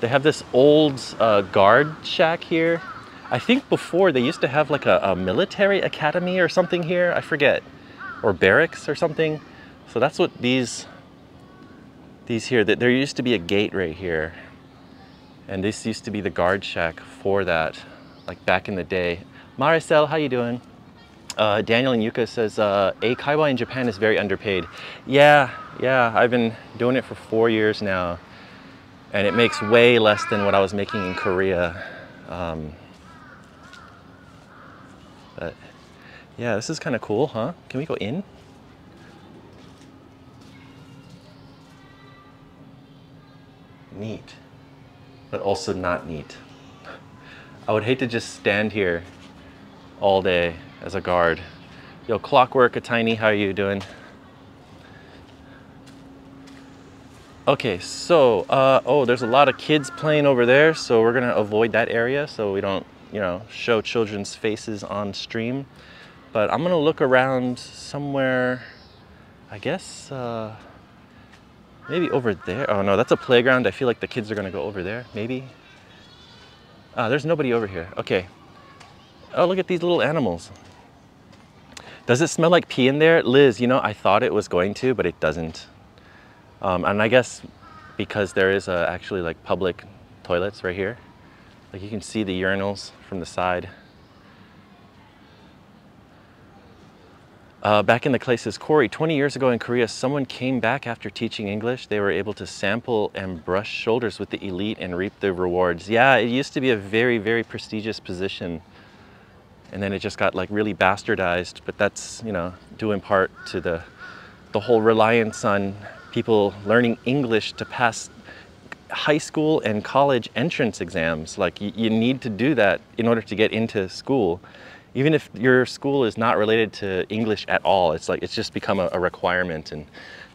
they have this old uh, guard shack here. I think before they used to have like a, a, military academy or something here. I forget, or barracks or something. So that's what these these here. That there used to be a gate right here, and this used to be the guard shack for that, like back in the day. Maricel, how you doing? Uh, Daniel and Yuka says, uh, Eikaiwa in Japan is very underpaid. Yeah, yeah, I've been doing it for four years now and it makes way less than what I was making in Korea. Um, but yeah, this is kind of cool, huh? Can we go in? Neat, but also not neat. I would hate to just stand here all day as a guard. Yo, Clockwork, a tiny, how are you doing? Okay, so, uh, oh, there's a lot of kids playing over there, so we're gonna avoid that area so we don't, you know, show children's faces on stream. But I'm gonna look around somewhere, I guess, uh, maybe over there. Oh no, that's a playground. I feel like the kids are gonna go over there, maybe. Ah, there's nobody over here, okay. Oh, look at these little animals. Does it smell like pee in there? Liz, you know, I thought it was going to, but it doesn't. Um, and I guess because there is uh, actually like public toilets right here, like you can see the urinals from the side. Uh, back in the clay says, Cory, 20 years ago in Korea, someone came back after teaching English. They were able to sample and brush shoulders with the elite and reap the rewards. Yeah, it used to be a very, very prestigious position. And then it just got like really bastardized, but that's, you know, due in part to the, the whole reliance on people learning English to pass high school and college entrance exams. Like you, need to do that in order to get into school even if your school is not related to English at all, it's like it's just become a, a, requirement and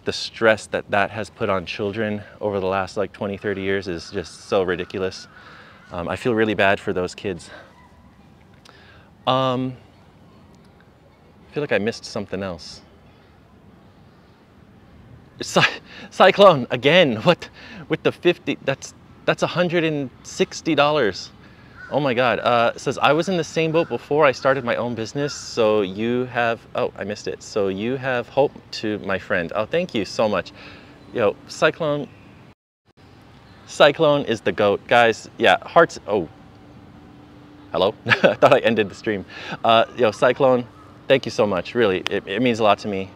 the stress that that has put on children over the last like 20, 30 years is just so ridiculous. Um, I feel really bad for those kids. Um, I feel like I missed something else. Cy Cyclone, again, what, with the 50, that's, that's $160. Oh my God, uh, says, I was in the same boat before I started my own business, so you have, oh, I missed it. So you have hope to my friend. Oh, thank you so much. Yo, Cyclone, Cyclone is the goat. Guys, yeah, hearts, oh, hello? I thought I ended the stream. Uh, yo, Cyclone, thank you so much, really. It, it, means a lot to me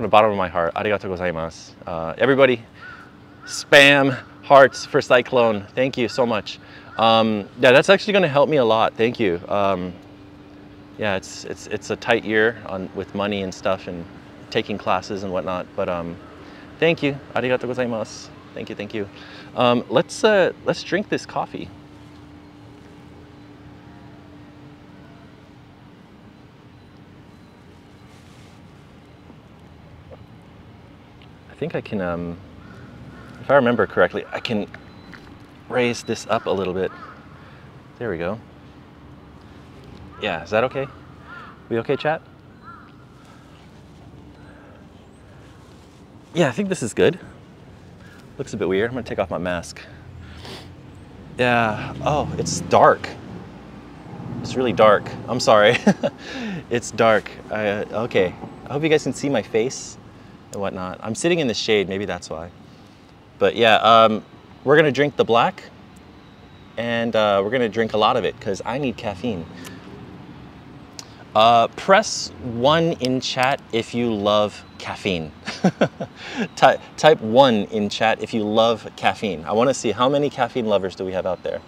from the bottom of my heart. Arigato gozaimasu. Uh, everybody, spam hearts for Cyclone. Thank you so much. Um, yeah, that's actually going to help me a lot. Thank you. Um, yeah, it's it's it's a tight year on with money and stuff and taking classes and whatnot. But um, thank you. Arigato gozaimasu. Thank you. Thank you. Um, let's uh, let's drink this coffee. Think I can, um, if I remember correctly, I can raise this up a little bit. There we go. Yeah, is that okay? We okay, chat? Yeah, I think this is good. Looks a bit weird. I'm gonna take off my mask. Yeah, oh, it's dark. It's really dark. I'm sorry. it's dark. Uh, okay, I hope you guys can see my face and whatnot. I'm sitting in the shade, maybe that's why. But yeah, um, we're gonna drink the black and uh, we're gonna drink a lot of it because I need caffeine. Uh, press one in chat if you love caffeine. type, type one in chat if you love caffeine. I wanna see how many caffeine lovers do we have out there.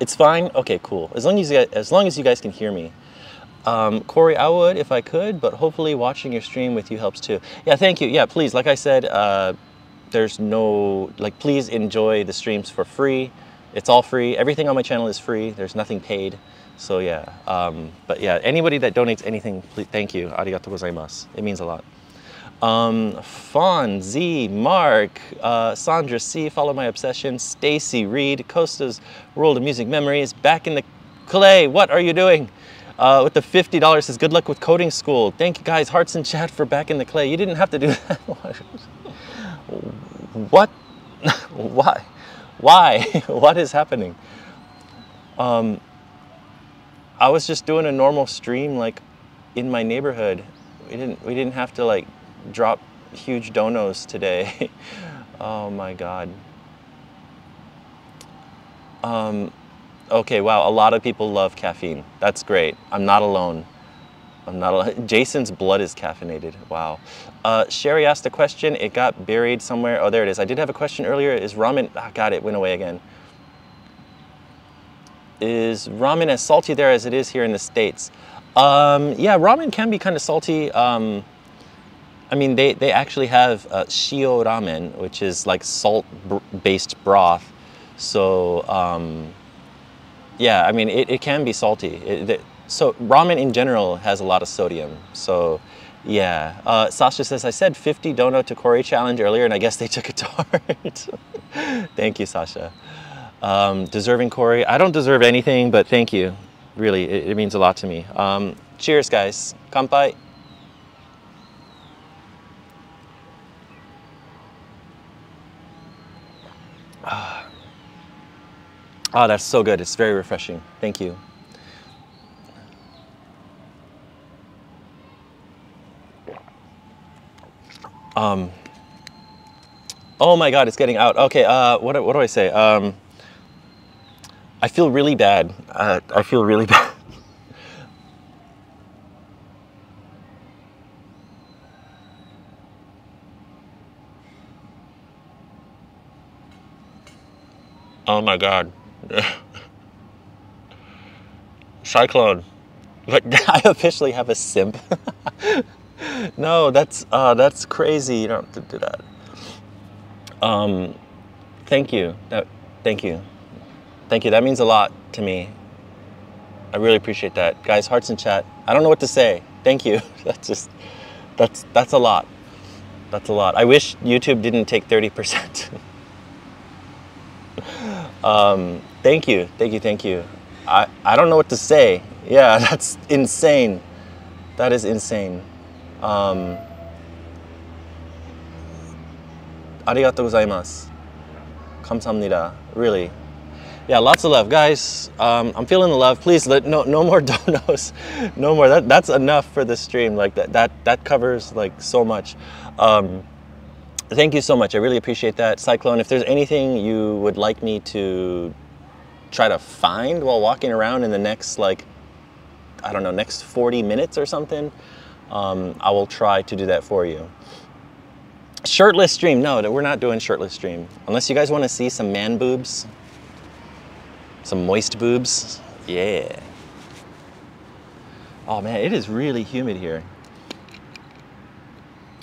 It's fine? Okay, cool. As long as you guys, as long as you guys can hear me. Um, Cory, I would if I could, but hopefully watching your stream with you helps too. Yeah, thank you. Yeah, please, like I said, uh, there's no, like, please enjoy the streams for free. It's all free. Everything on my channel is free. There's nothing paid. So yeah, um, but yeah, anybody that donates anything, please, thank you. Arigato gozaimasu. It means a lot. Um, Fawn, Z, Mark, uh, Sandra C, Follow My Obsession, Stacy Reed, Costa's World of Music Memories, Back in the Clay, what are you doing? Uh, with the $50 says, good luck with coding school. Thank you guys, hearts in chat for Back in the Clay. You didn't have to do that. what? Why? Why? what is happening? Um, I was just doing a normal stream like in my neighborhood. We didn't we didn't have to like drop huge donos today. oh my god. Um, okay, wow, a lot of people love caffeine. That's great. I'm not alone. I'm not. Alone. Jason's blood is caffeinated. Wow. Uh, Sherry asked a question. It got buried somewhere. Oh, there it is. I did have a question earlier. Is ramen? Ah, got it. Went away again. Is ramen as salty there as it is here in the states? Um, yeah, ramen can be kind of salty. Um, I mean, they, they actually have uh, shio ramen, which is like salt-based broth. So, um, yeah, I mean, it, it can be salty. It, so ramen in general has a lot of sodium. So yeah, uh, Sasha says, I said 50 dono to Cory challenge earlier and I guess they took it to heart. thank you, Sasha. Um, deserving Cory. I don't deserve anything, but thank you. Really, it, it means a lot to me. Um, cheers, guys. Kampai. Oh, that's so good. It's very refreshing. Thank you. Um, oh my God, it's getting out. Okay, uh, what, what do I say? Um, I feel really bad. Uh, I feel really bad. oh my God. Cyclone. But I officially have a simp. no, that's uh, that's crazy. You don't have to do that. Um, thank you. That, thank you. Thank you. That means a lot to me. I really appreciate that. Guys, hearts in chat. I don't know what to say. Thank you. That's just that's that's a lot. That's a lot. I wish YouTube didn't take 30%. um, thank you. Thank you. Thank you. I, I don't know what to say. Yeah, that's insane. That is insane. Um, ありがとうございます. 감사합니다. Really. Yeah, lots of love, guys. Um, I'm feeling the love. Please, let no no more donos, no more. That that's enough for the stream. Like that that that covers like so much. Um, thank you so much. I really appreciate that, Cyclone. If there's anything you would like me to try to find while walking around in the next like I don't know next 40 minutes or something, um, I will try to do that for you. Shirtless stream? No, that we're not doing shirtless stream. Unless you guys want to see some man boobs, some moist boobs. Yeah. Oh man, it is really humid here.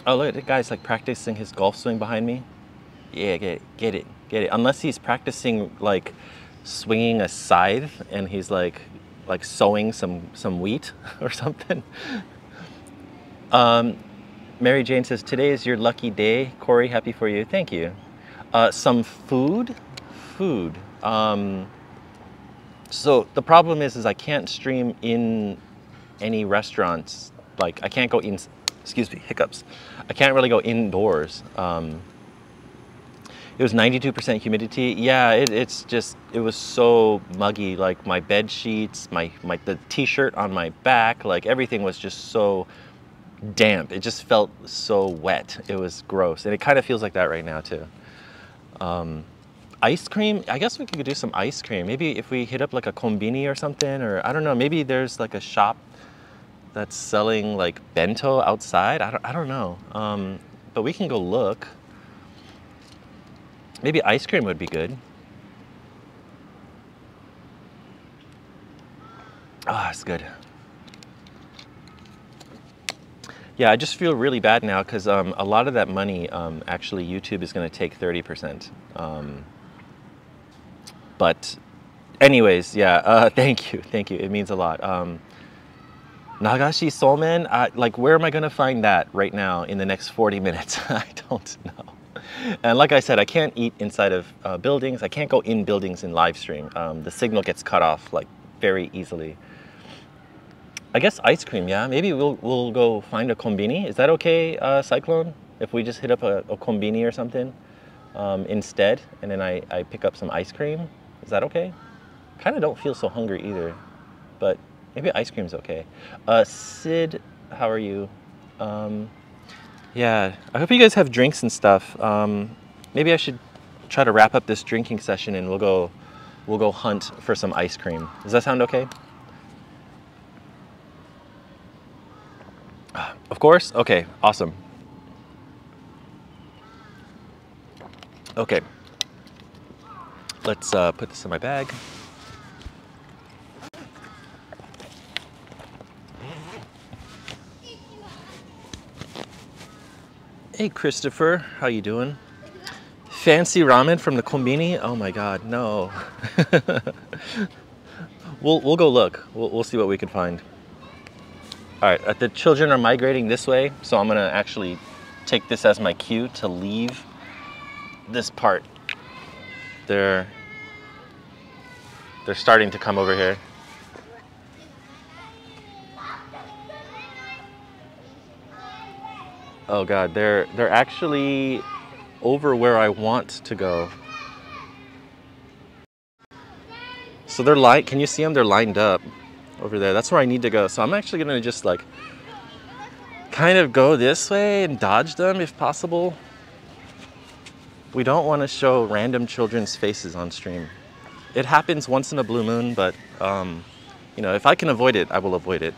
Oh look, the guy's like practicing his golf swing behind me. Yeah, get it, get it, get it. Unless he's practicing like swinging a scythe and he's like like sowing some some wheat or something. Um, Mary Jane says today is your lucky day. Cory, happy for you. Thank you. Uh, some food, food. Um, so the problem is, is I can't stream in any restaurants. Like I can't go in. Excuse me, hiccups. I can't really go indoors. Um, it was 92% humidity. Yeah, it, it's just it was so muggy. Like my bed sheets, my my the t-shirt on my back, like everything was just so damp. It just felt so wet. It was gross, and it kind of feels like that right now too. Um, ice cream. I guess we could do some ice cream. Maybe if we hit up like a kombini or something, or I don't know. Maybe there's like a shop that's selling like bento outside. I don't. I don't know. Um, but we can go look. Maybe ice cream would be good. Ah, oh, it's good. Yeah, I just feel really bad now because um, a lot of that money, um, actually, YouTube is going to take 30%. Um, but anyways, yeah, uh, thank you, thank you. It means a lot. Um, Nagashi Somen, uh, like where am I going to find that right now in the next 40 minutes? I don't know. And like I said, I can't eat inside of uh, buildings. I can't go in buildings in live stream. Um, the signal gets cut off like very easily. I guess ice cream, yeah. Maybe we'll, we'll go find a kombini. Is that okay, uh, Cyclone? If we just hit up a, a kombini or something um, instead, and then I, I pick up some ice cream. Is that okay? Kind of don't feel so hungry either, but maybe ice cream's okay. Uh, Sid, how are you? Um, yeah, I hope you guys have drinks and stuff. Um, maybe I should try to wrap up this drinking session and we'll go, we'll go hunt for some ice cream. Does that sound okay? Of course? Okay, awesome. Okay, let's uh, put this in my bag. Hey Christopher, how you doing? Fancy ramen from the kombini? Oh my god, no. we'll, we'll go look. We'll, we'll see what we can find. All right, uh, the children are migrating this way, so I'm gonna actually take this as my cue to leave this part. They're, they're starting to come over here. Oh God, they're, they're actually over where I want to go. So they're light, can you see them? They're lined up over there. That's where I need to go. So I'm actually gonna just like kind of go this way and dodge them if possible. We don't want to show random children's faces on stream. It happens once in a blue moon, but um, you know, if I can avoid it, I will avoid it.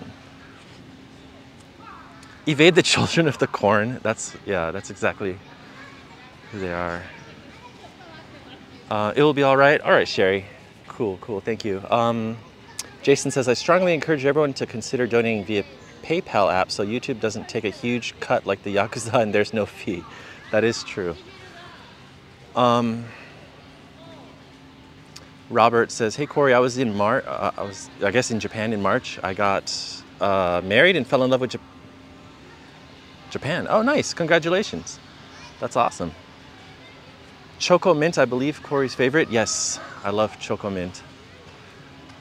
Evade the children of the corn. That's, yeah, that's exactly who they are. Uh, it will be all right. All right, Sherry. Cool, cool. Thank you. Um, Jason says, I strongly encourage everyone to consider donating via PayPal app so YouTube doesn't take a huge cut like the Yakuza and there's no fee. That is true. Um, Robert says, "Hey Cory, I was in Mar. Uh, I was, I guess, in Japan in March. I got uh, married and fell in love with Jap- Japan. Oh, nice! Congratulations. That's awesome. Choco mint, I believe, Cory's favorite. Yes, I love choco mint.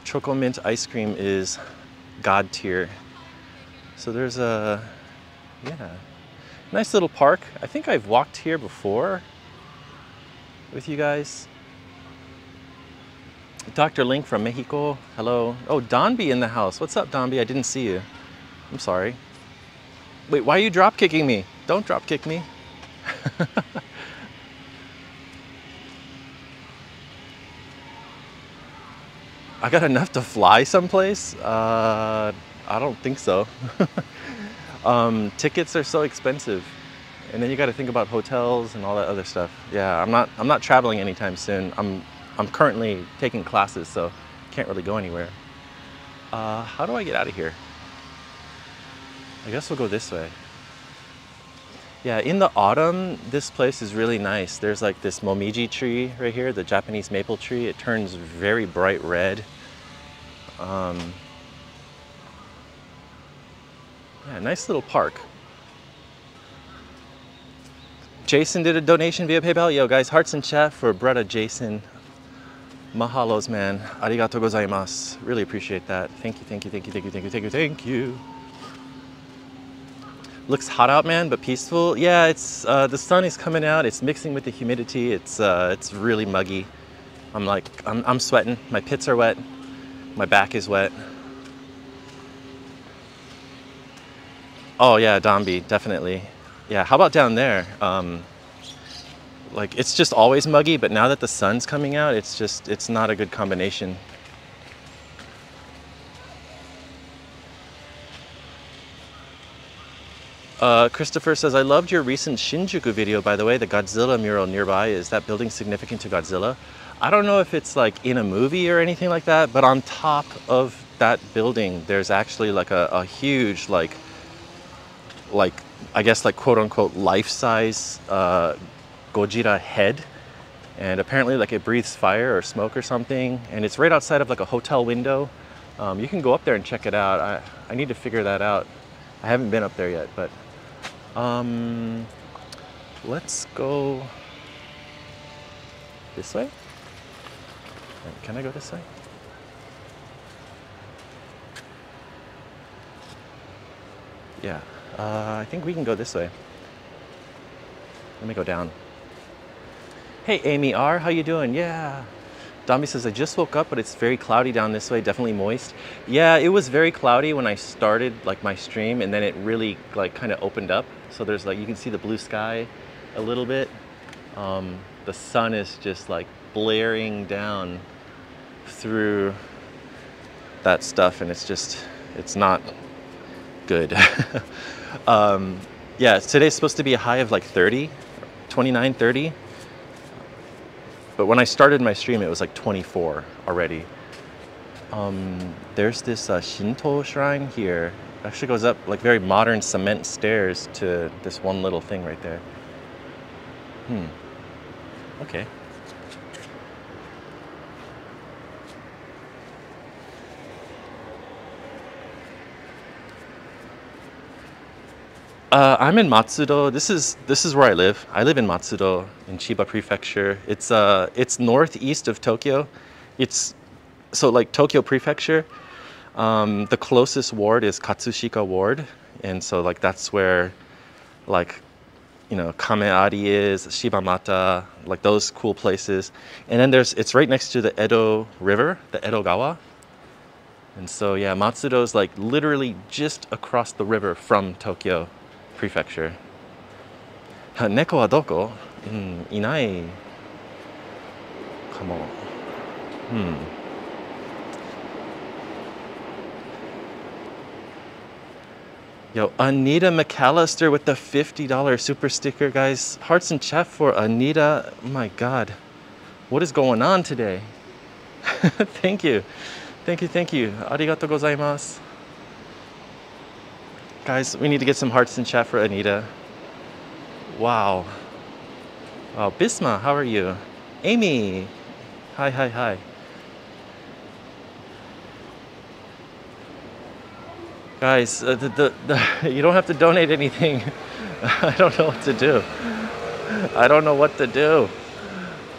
Choco mint ice cream is god tier. So there's a, yeah, nice little park. I think I've walked here before with you guys. Dr. Link from Mexico. Hello. Oh, Donby in the house. What's up, Donby? I didn't see you. I'm sorry. Wait, why are you drop kicking me? Don't drop kick me. I got enough to fly someplace? Uh, I don't think so. um, tickets are so expensive. And then you got to think about hotels and all that other stuff. Yeah, I'm not, I'm not traveling anytime soon. I'm I'm currently taking classes, so can't really go anywhere. Uh, how do I get out of here? I guess we'll go this way. Yeah, in the autumn, this place is really nice. There's like this momiji tree right here, the Japanese maple tree. It turns very bright red. Um, yeah, nice little park. Jason did a donation via PayPal. Yo, guys, hearts and chat for brother Jason. Mahalos, man. Arigato gozaimasu. Really appreciate that. Thank you, thank you, thank you, thank you, thank you, thank you, thank you. Looks hot out, man, but peaceful. Yeah, it's uh, the sun is coming out. It's mixing with the humidity. It's uh, it's really muggy. I'm like, I'm, I'm sweating. My pits are wet. My back is wet. Oh yeah, Dombey, definitely. Yeah, how about down there? Um, like it's just always muggy, but now that the sun's coming out, it's just, it's not a good combination. Uh, Christopher says, I loved your recent Shinjuku video, by the way, the Godzilla mural nearby. Is that building significant to Godzilla? I don't know if it's like in a movie or anything like that, but on top of that building, there's actually like a, a huge, like, like, I guess like quote unquote life-size uh, Gojira head. And apparently like it breathes fire or smoke or something. And it's right outside of like a hotel window. Um, you can go up there and check it out. I, I need to figure that out. I haven't been up there yet, but um, let's go this way. Can I go this way? Yeah, uh, I think we can go this way. Let me go down. Hey, Amy R, how you doing? Yeah. Dami says, I just woke up, but it's very cloudy down this way, definitely moist. Yeah, it was very cloudy when I started like my stream and then it really like kind of opened up. So there's like, you can see the blue sky a little bit. Um, the sun is just like blaring down through that stuff and it's just, it's not good. um, yeah, today's supposed to be a high of like 30, 29, 30. But when I started my stream, it was like 24 already. Um, there's this uh, Shinto shrine here. Actually goes up like very modern cement stairs to this one little thing right there. Hmm. Okay. Uh, I'm in Matsudo. This is this is where I live. I live in Matsudo in Chiba Prefecture. It's uh it's northeast of Tokyo. It's so like Tokyo Prefecture. Um, the closest ward is Katsushika Ward, and so like that's where, like, you know, Kameari is Shibamata, like those cool places. And then there's it's right next to the Edo River, the Edogawa. And so yeah, Matsudo is like literally just across the river from Tokyo prefecture. Neko wa doko? Hmm, inai. Come on. Hmm. Yo, Anita McAllister with the $50 super sticker, guys. Hearts and chat for Anita. Oh my God. What is going on today? thank you. Thank you, thank you. Arigato gozaimasu. Guys, we need to get some hearts in chat for Anita. Wow. Wow, Bisma, how are you? Amy. Hi, hi, hi. Guys, uh, the, the, the, you don't have to donate anything. I don't know what to do. I don't know what to do.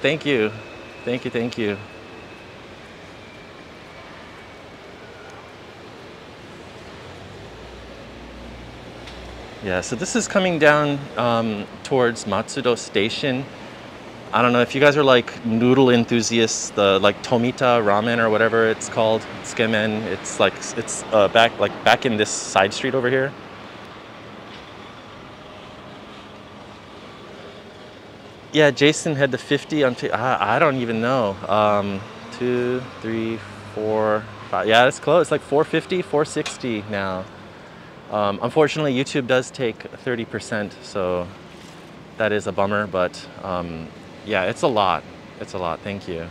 Thank you. Thank you, thank you. Yeah, so this is coming down um, towards Matsudo Station. I don't know if you guys are like noodle enthusiasts, the like Tomita ramen or whatever it's called, tsukemen. It's like it's uh, back like back in this side street over here. Yeah, Jason had the 50 on. I, I don't even know. Um, two, three, four, five. Yeah, it's close. It's like 450, 460 now. Um, unfortunately, YouTube does take 30%, so that is a bummer, but um, yeah, it's a lot. It's a lot, thank you.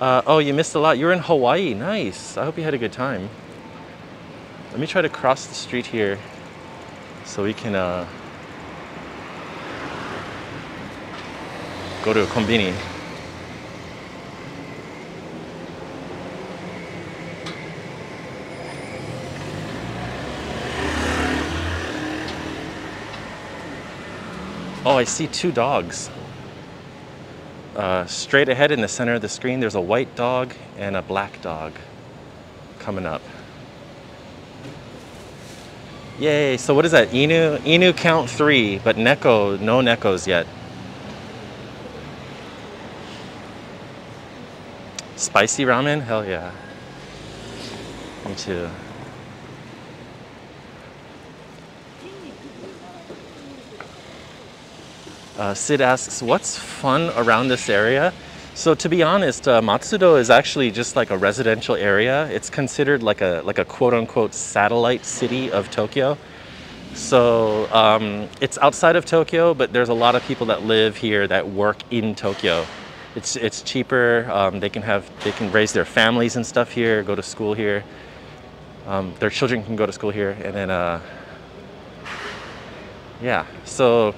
Uh, oh, you missed a lot. You were in Hawaii, nice. I hope you had a good time. Let me try to cross the street here so we can uh, go to a konbini. Oh, I see two dogs. Uh, straight ahead in the center of the screen, there's a white dog and a black dog coming up. Yay, so what is that? Inu, Inu count three, but Neko, no Nekos yet. Spicy ramen? Hell yeah. Me too. Uh, Sid asks, what's fun around this area? So to be honest, uh, Matsudo is actually just like a residential area. It's considered like a like a quote unquote satellite city of Tokyo. So um, it's outside of Tokyo, but there's a lot of people that live here that work in Tokyo. It's it's cheaper. Um, they can have they can raise their families and stuff here, go to school here. Um, their children can go to school here, and then uh, yeah. So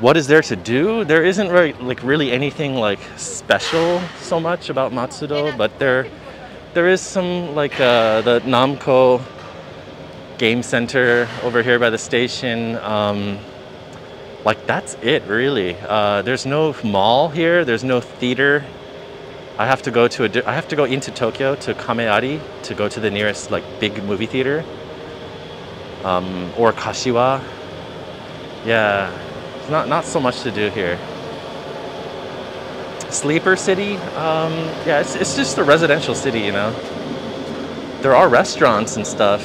what is there to do? There isn't really, like really anything like special so much about Matsudo, but there there is some like uh, the Namco game center over here by the station. Um, like that's it really. Uh, there's no mall here. There's no theater. I have to go to a. I have to go into Tokyo to Kameari to go to the nearest like big movie theater. Um, or Kashiwa. Yeah, not, not so much to do here. Sleeper city? Um, yeah, it's, it's just a residential city, you know. There are restaurants and stuff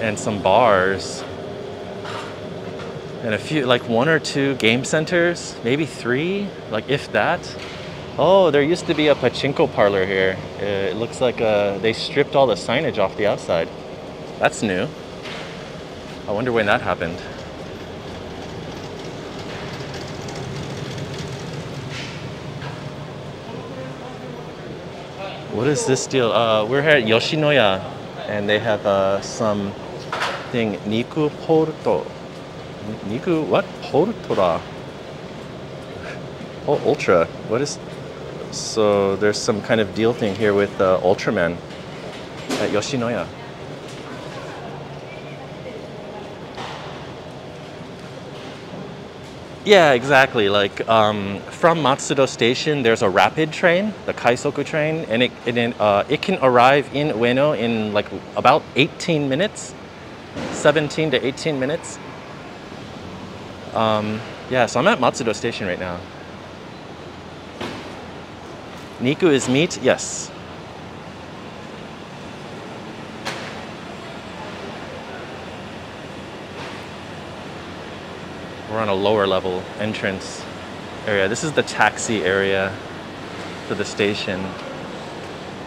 and some bars and a few, like one or two game centers, maybe three, like if that. Oh, there used to be a pachinko parlor here. It looks like uh, they stripped all the signage off the outside. That's new. I wonder when that happened. What is this deal? Uh, we're here at Yoshinoya, and they have uh, some thing Niku Porto. Niku what? Portora. Oh, Ultra. What is? So there's some kind of deal thing here with uh, Ultraman at Yoshinoya. Yeah, exactly. Like um, from Matsudo Station, there's a rapid train, the Kaisoku train, and it it, uh, it can arrive in Ueno in like about 18 minutes, 17 to 18 minutes. Um, yeah, so I'm at Matsudo Station right now. Niku is meat? Yes. We're on a lower level entrance area. This is the taxi area for the station.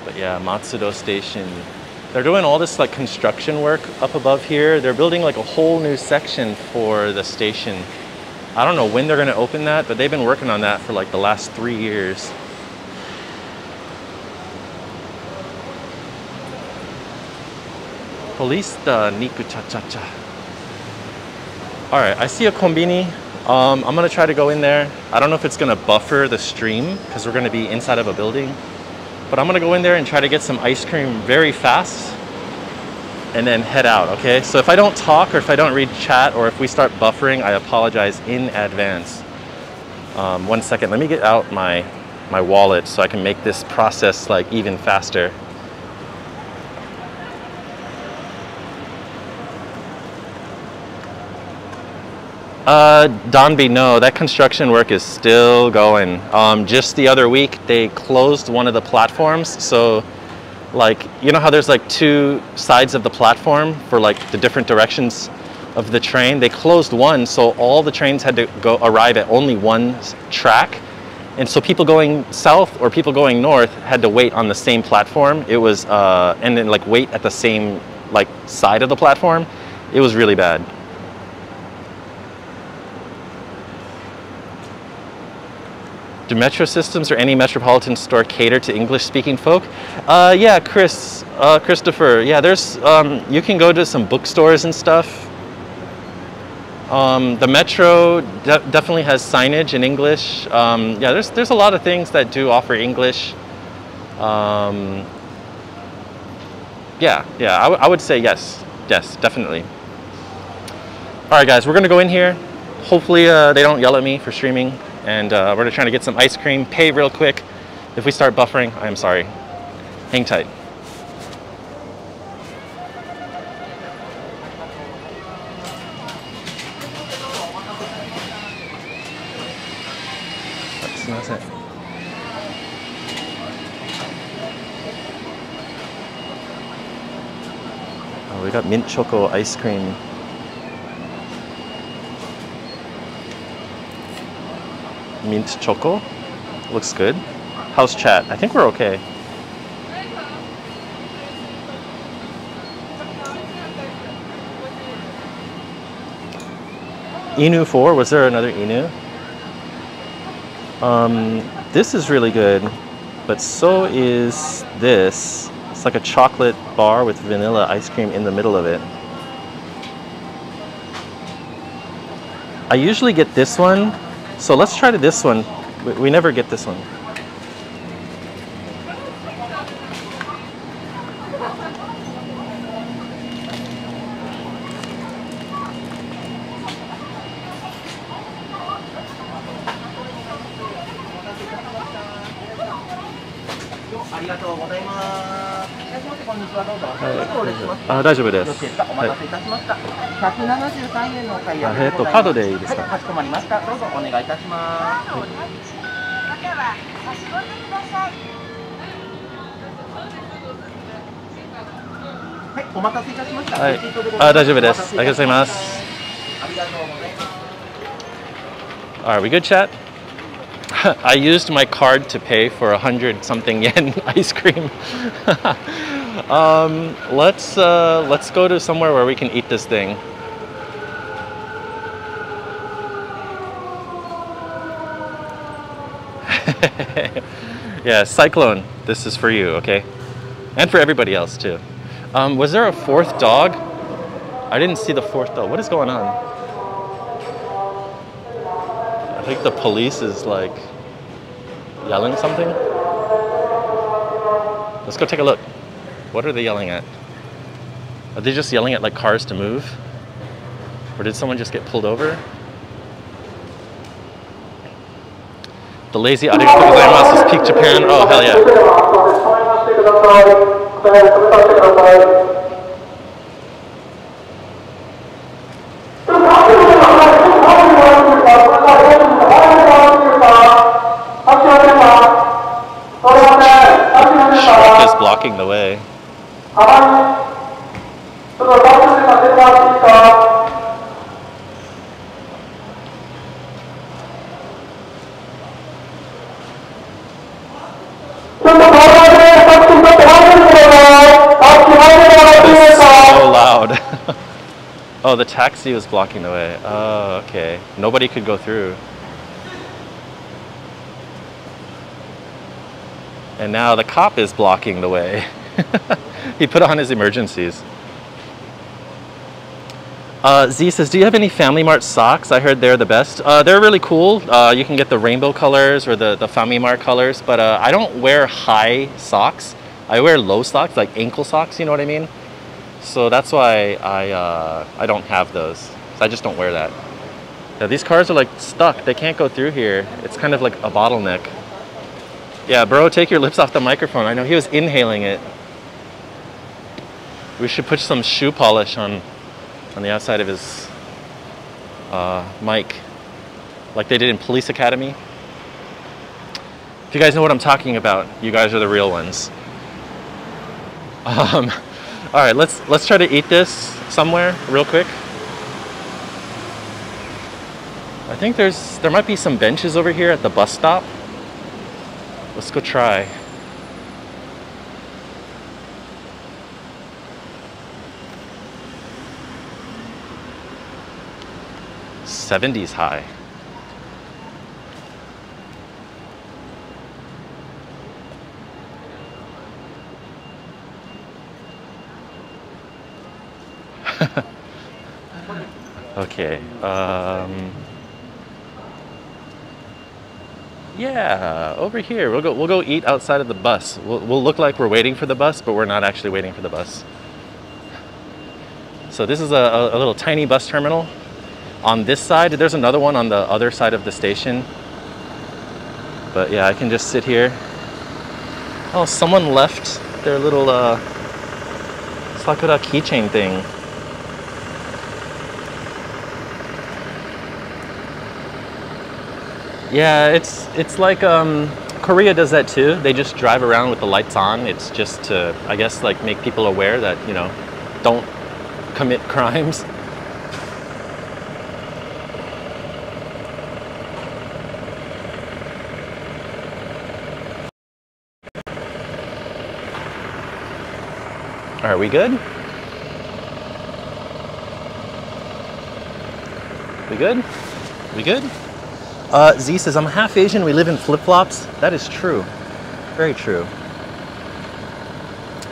But yeah, Matsudo Station. They're doing all this like construction work up above here. They're building like a whole new section for the station. I don't know when they're gonna open that, but they've been working on that for like the last three years. Police the Niku Cha Cha Cha. All right, I see a kombini. Um, I'm gonna try to go in there. I don't know if it's gonna buffer the stream because we're gonna be inside of a building. But I'm gonna go in there and try to get some ice cream very fast and then head out, okay? So if I don't talk or if I don't read chat or if we start buffering, I apologize in advance. Um, one second, let me get out my, my wallet so I can make this process like even faster. Uh, Donby, no, that construction work is still going. Um, just the other week, they closed one of the platforms. So, like, you know how there's like two sides of the platform for like the different directions of the train? They closed one, so all the trains had to go arrive at only one track. And so people going south or people going north had to wait on the same platform. It was, uh, and then like wait at the same like side of the platform. It was really bad. Do metro systems or any metropolitan store cater to English speaking folk? Uh, yeah, Chris, uh, Christopher. Yeah, there's, um, you can go to some bookstores and stuff. Um, the metro de definitely has signage in English. Um, yeah, there's, there's a lot of things that do offer English. Um, yeah, yeah, I, I would say yes, yes, definitely. All right, guys, we're gonna go in here. Hopefully uh, they don't yell at me for streaming and uh, we're trying to get some ice cream, pay real quick. If we start buffering, I'm sorry. Hang tight. Oh, we got mint choco ice cream mint choco. Looks good. House chat. I think we're okay. Inu 4, was there another Inu? Um, this is really good, but so is this. It's like a chocolate bar with vanilla ice cream in the middle of it. I usually get this one so let's try to this one. We never get this one. あ大丈夫です。お待たせいたしました。はい、円のお買い上げえっとカードでいいですか、はい、かしこまりました。どうぞお願いいたします。はい、または差し込んでください。はい、お待たせいたしました。はい、あ大丈夫です。ありがとうございます。ありがとうございます。Are we good, chat? I used my card to pay for a hundred something yen ice cream um, let's uh, let's go to somewhere where we can eat this thing. yeah, Cyclone, this is for you, okay? And for everybody else too. Um, was there a fourth dog? I didn't see the fourth dog. What is going on? I think the police is like yelling something. Let's go take a look. What are they yelling at? Are they just yelling at like cars to move? Or did someone just get pulled over? The lazy arigatou gozaimasu is Peak Japan. Oh, hell yeah. Blocking the way. Oh, the taxi was blocking the way. Oh, okay. Nobody could go through. And now the cop is blocking the way. he put on his emergencies. Uh, Z says, do you have any Family Mart socks? I heard they're the best. Uh, they're really cool. Uh, you can get the rainbow colors or the, the Family Mart colors, but uh, I don't wear high socks. I wear low socks, like ankle socks, you know what I mean? So that's why I, uh, I don't have those. I just don't wear that. Yeah, these cars are like stuck. They can't go through here. It's kind of like a bottleneck. Yeah, bro, take your lips off the microphone. I know he was inhaling it. We should put some shoe polish on on the outside of his uh, mic, like they did in Police Academy. If you guys know what I'm talking about, you guys are the real ones. Um, all right, let's let's try to eat this somewhere real quick. I think there's there might be some benches over here at the bus stop. Let's go try. 70s high. okay. Um, yeah, over here. We'll go. We'll go eat outside of the bus. We'll, we'll look like we're waiting for the bus, but we're not actually waiting for the bus. So this is a, a, little tiny bus terminal on this side. There's another one on the other side of the station. But yeah, I can just sit here. Oh, someone left their little uh, Sakura keychain thing. Yeah, it's it's like um, Korea does that too. They just drive around with the lights on. It's just to, I guess, like make people aware that you know, don't commit crimes. Are we good? We good? We good? Uh, Z says, I'm half Asian, we live in flip-flops. That is true. Very true.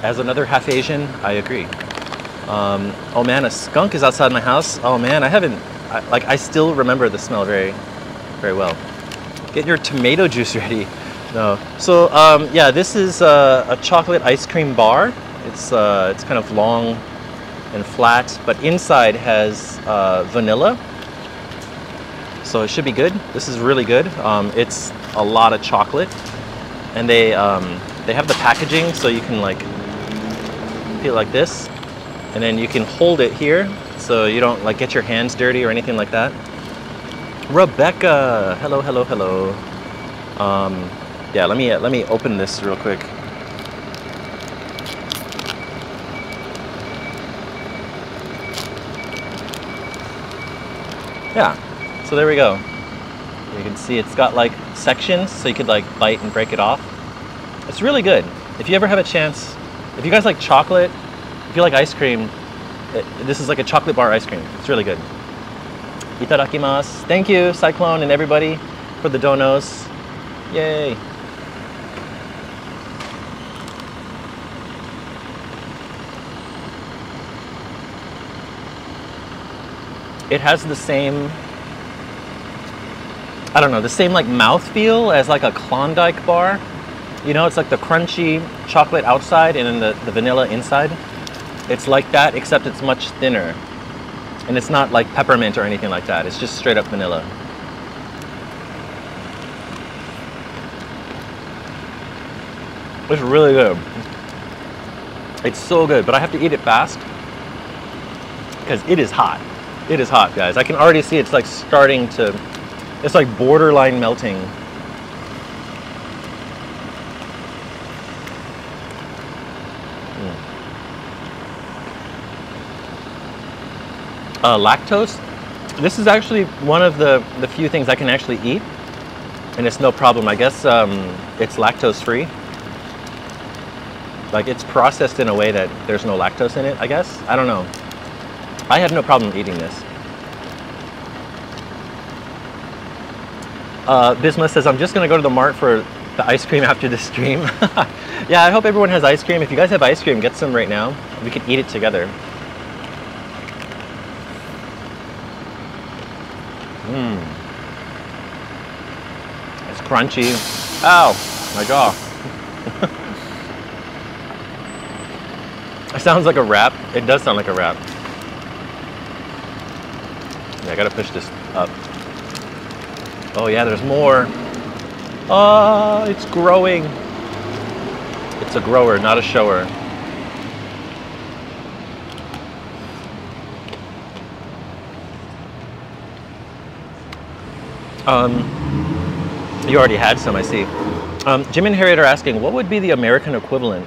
As another half Asian, I agree. Um, oh man, a skunk is outside my house. Oh man, I haven't, I, like I still remember the smell very, very well. Get your tomato juice ready. No. So um, yeah, this is a, a chocolate ice cream bar. It's, uh, it's kind of long and flat, but inside has uh, vanilla. So it should be good. This is really good. Um, it's a lot of chocolate. And they, um, they have the packaging so you can like feel like this. And then you can hold it here so you don't like get your hands dirty or anything like that. Rebecca, hello, hello, hello. Um, yeah, let me, let me open this real quick. Yeah, so there we go. You can see it's got like sections so you could like bite and break it off. It's really good. If you ever have a chance, if you guys like chocolate, if you like ice cream, it, this is like a chocolate bar ice cream. It's really good. Itadakimasu. Thank you, Cyclone and everybody for the donos. Yay. It has the same, I don't know, the same like mouth feel as like a Klondike bar. You know, it's like the crunchy chocolate outside and then the, the vanilla inside. It's like that, except it's much thinner. And it's not like peppermint or anything like that. It's just straight up vanilla. It's really good. It's so good, but I have to eat it fast because it is hot. It is hot, guys. I can already see it's like starting to, it's like borderline melting. Mm. Uh, lactose. This is actually one of the, the few things I can actually eat, and it's no problem. I guess um, it's lactose free. Like it's processed in a way that there's no lactose in it, I guess. I don't know. I have no problem eating this. Uh, Bisma says, I'm just to go to the mart for the ice cream after the stream. yeah, I hope everyone has ice cream. If you guys have ice cream, get some right now. We can eat it together. Mmm. It's crunchy. Ow, my jaw. it sounds like a wrap. It does sound like a wrap. Yeah, I gotta push this up. Oh yeah, there's more. Ah, oh, it's growing. It's a grower, not a shower. Um, you already had some, I see. Um, Jim and Harriet are asking, what would be the American equivalent?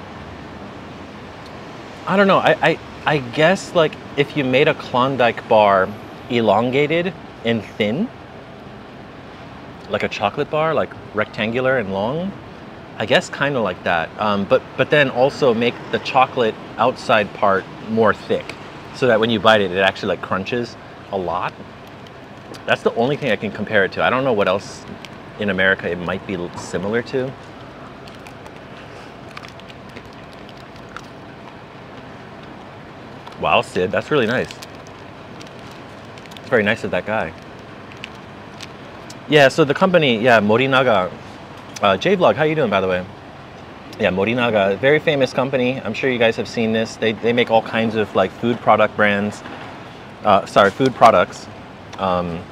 I don't know. I, I, I guess like if you made a Klondike bar elongated and thin, like a chocolate bar, like rectangular and long, I guess kind of like that. Um, but but then also make the chocolate outside part more thick, so that when you bite it, it actually like crunches a lot. That's the only thing I can compare it to. I don't know what else in America it might be similar to. Wow, Sid, that's really nice. It's very nice of that guy. Yeah, so the company, yeah, Morinaga. Uh, J-Vlog, how are you doing, by the way? Yeah, Morinaga, very famous company. I'm sure you guys have seen this. They, they make all kinds of like food product brands. Uh, sorry, food products. Um,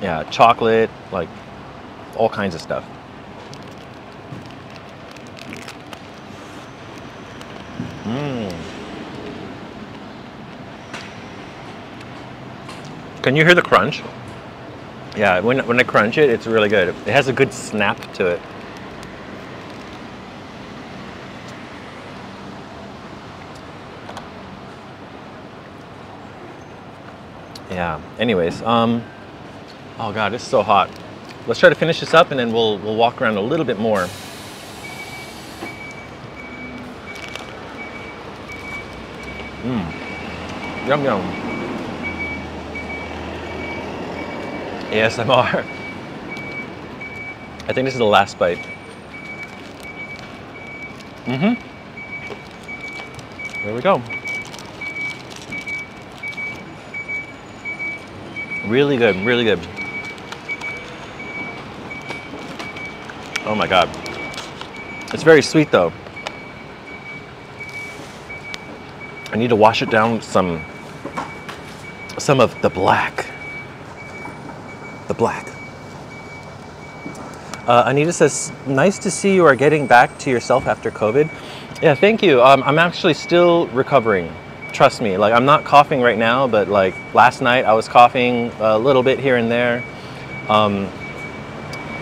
yeah, chocolate, like all kinds of stuff. Mmm. Can you hear the crunch? Yeah, when, when I crunch it, it's really good. It has a good snap to it. Yeah, anyways, um, Oh God, it's so hot. Let's try to finish this up and then we'll, we'll walk around a little bit more. Mmm. Yum yum. ASMR. I think this is the last bite. Mm-hmm. There we go. Really good, really good. Oh my God. It's very sweet though. I need to wash it down with some, some of the black. Black. Uh, Anita says, nice to see you are getting back to yourself after COVID. Yeah, thank you. Um, I'm actually still recovering. Trust me, like I'm not coughing right now, but like last night I was coughing a little bit here and there. Um,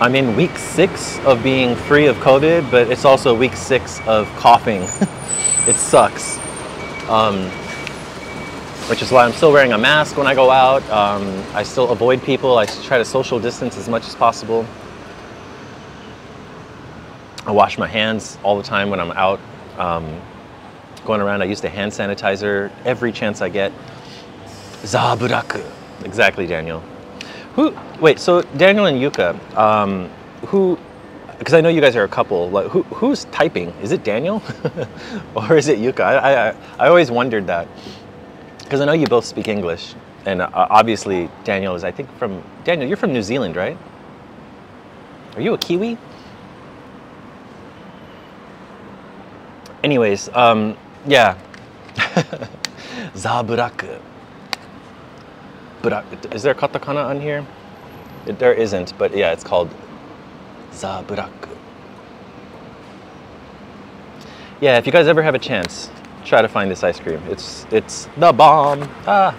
I'm in week six of being free of COVID, but it's also week six of coughing. it sucks. Um, which is why I'm still wearing a mask when I go out. Um, I still avoid people. I try to social distance as much as possible. I wash my hands all the time when I'm out um, going around. I use the hand sanitizer every chance I get. Zaburaku. Exactly, Daniel. Who? Wait. So Daniel and Yuka, um, who? Because I know you guys are a couple. Like, who, who's typing? Is it Daniel, or is it Yuka? I, I, I always wondered that. Because I know you both speak English, and uh, obviously Daniel is. I think from Daniel, you're from New Zealand, right? Are you a Kiwi? Anyways, um, yeah. Zaburaku. But is there katakana on here? It, there isn't, but yeah, it's called Zaburaku. Yeah, if you guys ever have a chance, try to find this ice cream. It's it's the bomb. Ah.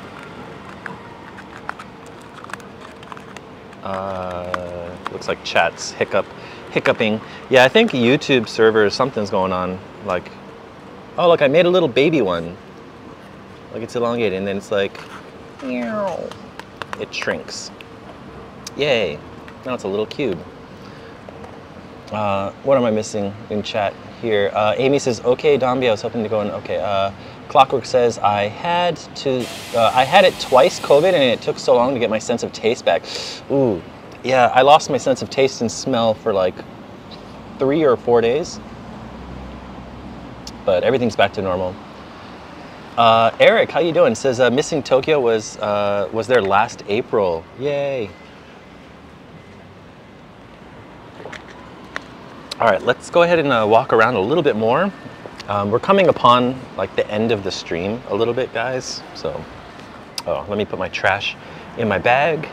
Uh, looks like chat's hiccup, hiccuping. Yeah, I think YouTube server something's going on. Like, oh look, I made a little baby one. Like it's elongated, and then it's like it shrinks. Yay, now it's a little cube. Uh, what am I missing in chat here? Uh, Amy says, okay, Domby, I was hoping to go in, okay. Uh, Clockwork says, I had to, uh, I had it twice, COVID, and it took so long to get my sense of taste back. Ooh, yeah, I lost my sense of taste and smell for like three or four days. But everything's back to normal. Uh, Eric, how you doing? Says uh, missing Tokyo was uh, was there last April. Yay! All right, let's go ahead and uh, walk around a little bit more. Um, we're coming upon like the end of the stream a little bit, guys. So, oh, let me put my trash in my bag.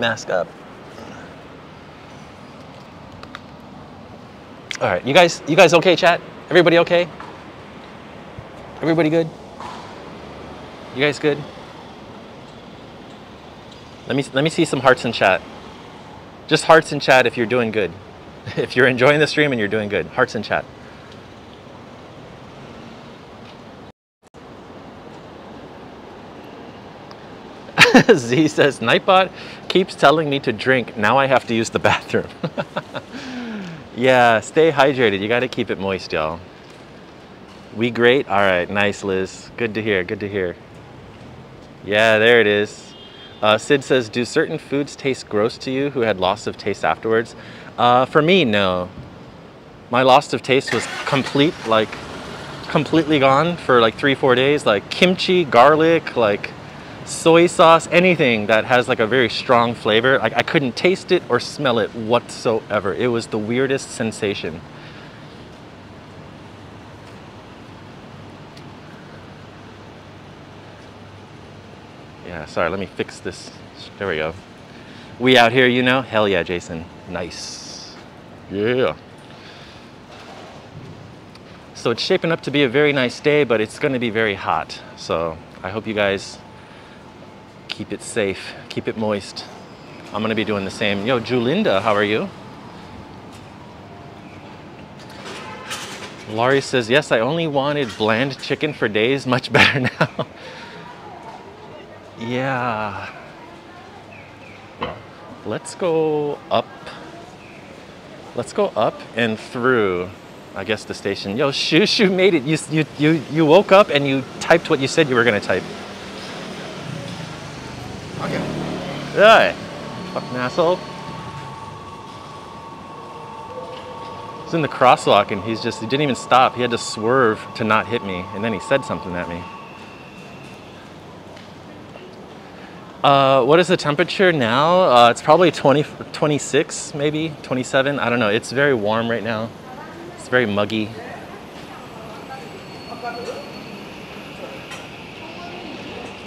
Mask up. All right, you guys, you guys okay, chat? Everybody okay? Everybody good? You guys good? Let me let me see some hearts in chat. Just hearts in chat if you're doing good. If you're enjoying the stream and you're doing good, hearts in chat. Z says, Nightbot keeps telling me to drink. Now I have to use the bathroom. yeah, stay hydrated. You got to keep it moist, y'all. We great? All right, nice, Liz. Good to hear, good to hear. Yeah, there it is. Uh, Sid says, do certain foods taste gross to you who had loss of taste afterwards? Uh, for me, no. My loss of taste was complete, like completely gone for like three, four days. Like kimchi, garlic, like soy sauce, anything that has like a very strong flavor. Like I couldn't taste it or smell it whatsoever. It was the weirdest sensation. Yeah, sorry, let me fix this. There we go. We out here, you know? Hell yeah, Jason. Nice. Yeah. So it's shaping up to be a very nice day, but it's gonna be very hot. So I hope you guys keep it safe, keep it moist. I'm gonna be doing the same. Yo, Julinda, how are you? Laurie says, yes, I only wanted bland chicken for days, much better now. Yeah. Let's go up. Let's go up and through, I guess, the station. Yo, Shoo Shoo made it. You, you, you, you woke up and you typed what you said you were going to type. Okay. Yeah. Fucking asshole. He's in the crosswalk and he's just, he didn't even stop. He had to swerve to not hit me. And then he said something at me. Uh, what is the temperature now? Uh, it's probably 20, 26, maybe 27. I don't know. It's very warm right now. It's very muggy.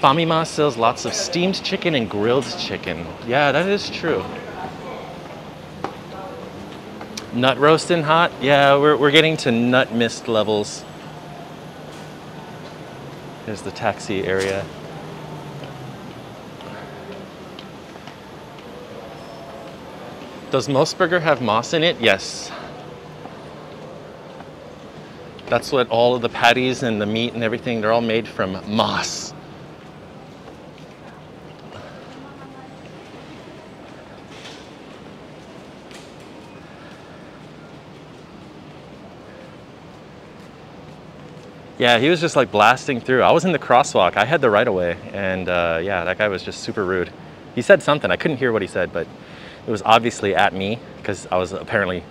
Famima sells lots of steamed chicken and grilled chicken. Yeah, that is true. Nut roasting hot? Yeah, we're, we're getting to nut mist levels. There's the taxi area. Does Mosburger have moss in it? Yes. That's what all of the patties and the meat and everything, they're all made from moss. Yeah, he was just like blasting through. I was in the crosswalk. I had the right of way, and uh, yeah, that guy was just super rude. He said something. I couldn't hear what he said, but it was obviously at me because I was apparently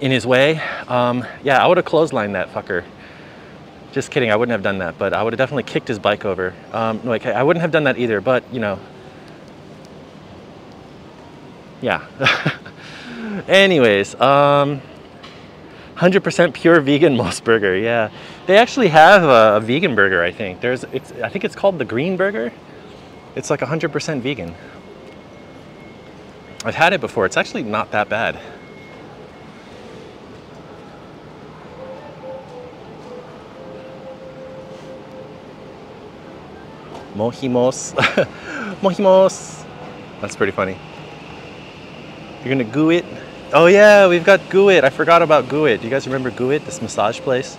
in his way. Um, yeah, I would have clotheslined that fucker. Just kidding, I wouldn't have done that, but I would have definitely kicked his bike over. Um, okay, I wouldn't have done that either, but you know. Yeah. Anyways, um, 100% pure vegan Moss Burger. Yeah, they actually have a, a, vegan burger. I think there's. It's. I think it's called the Green Burger. It's like 100% vegan. I've had it before. It's actually not that bad. Mojimos. Mojimos. That's pretty funny. You're gonna goo it? Oh yeah, we've got Goo It. I forgot about Goo It. Do you guys remember Goo It, this massage place?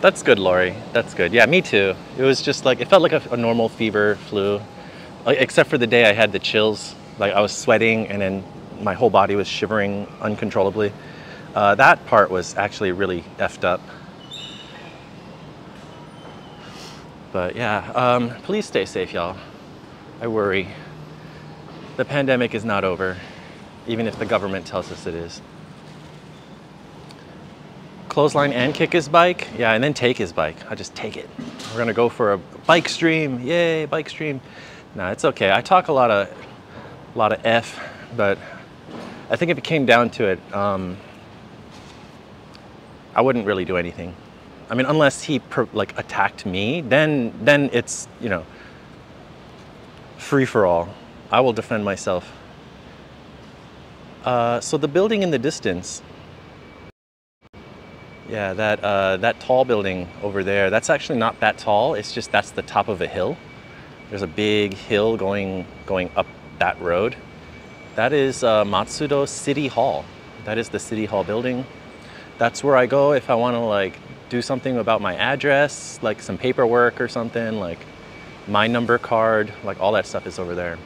That's good, Lori. That's good. Yeah, me too. It was just like, it felt like a, a normal fever, flu, except for the day I had the chills. Like I was sweating and then my whole body was shivering uncontrollably. Uh, that part was actually really effed up. But yeah, um, please stay safe, y'all. I worry. The pandemic is not over. even if the government tells us it is. Clothesline and kick his bike, yeah, and then take his bike. I just take it. We're gonna go for a bike stream, yay, bike stream. No, it's okay. I talk a lot of, a lot of f, but I think if it came down to it, um, I wouldn't really do anything. I mean, unless he like attacked me, then then it's you know free for all. I will defend myself. Uh, so the building in the distance, yeah, that uh, that tall building over there. That's actually not that tall. It's just that's the top of a hill. There's a big hill going going up that road. That is uh, Matsudo City Hall. That is the City Hall building. That's where I go if I want to like do something about my address, like some paperwork or something, like my number card, like all that stuff is over there.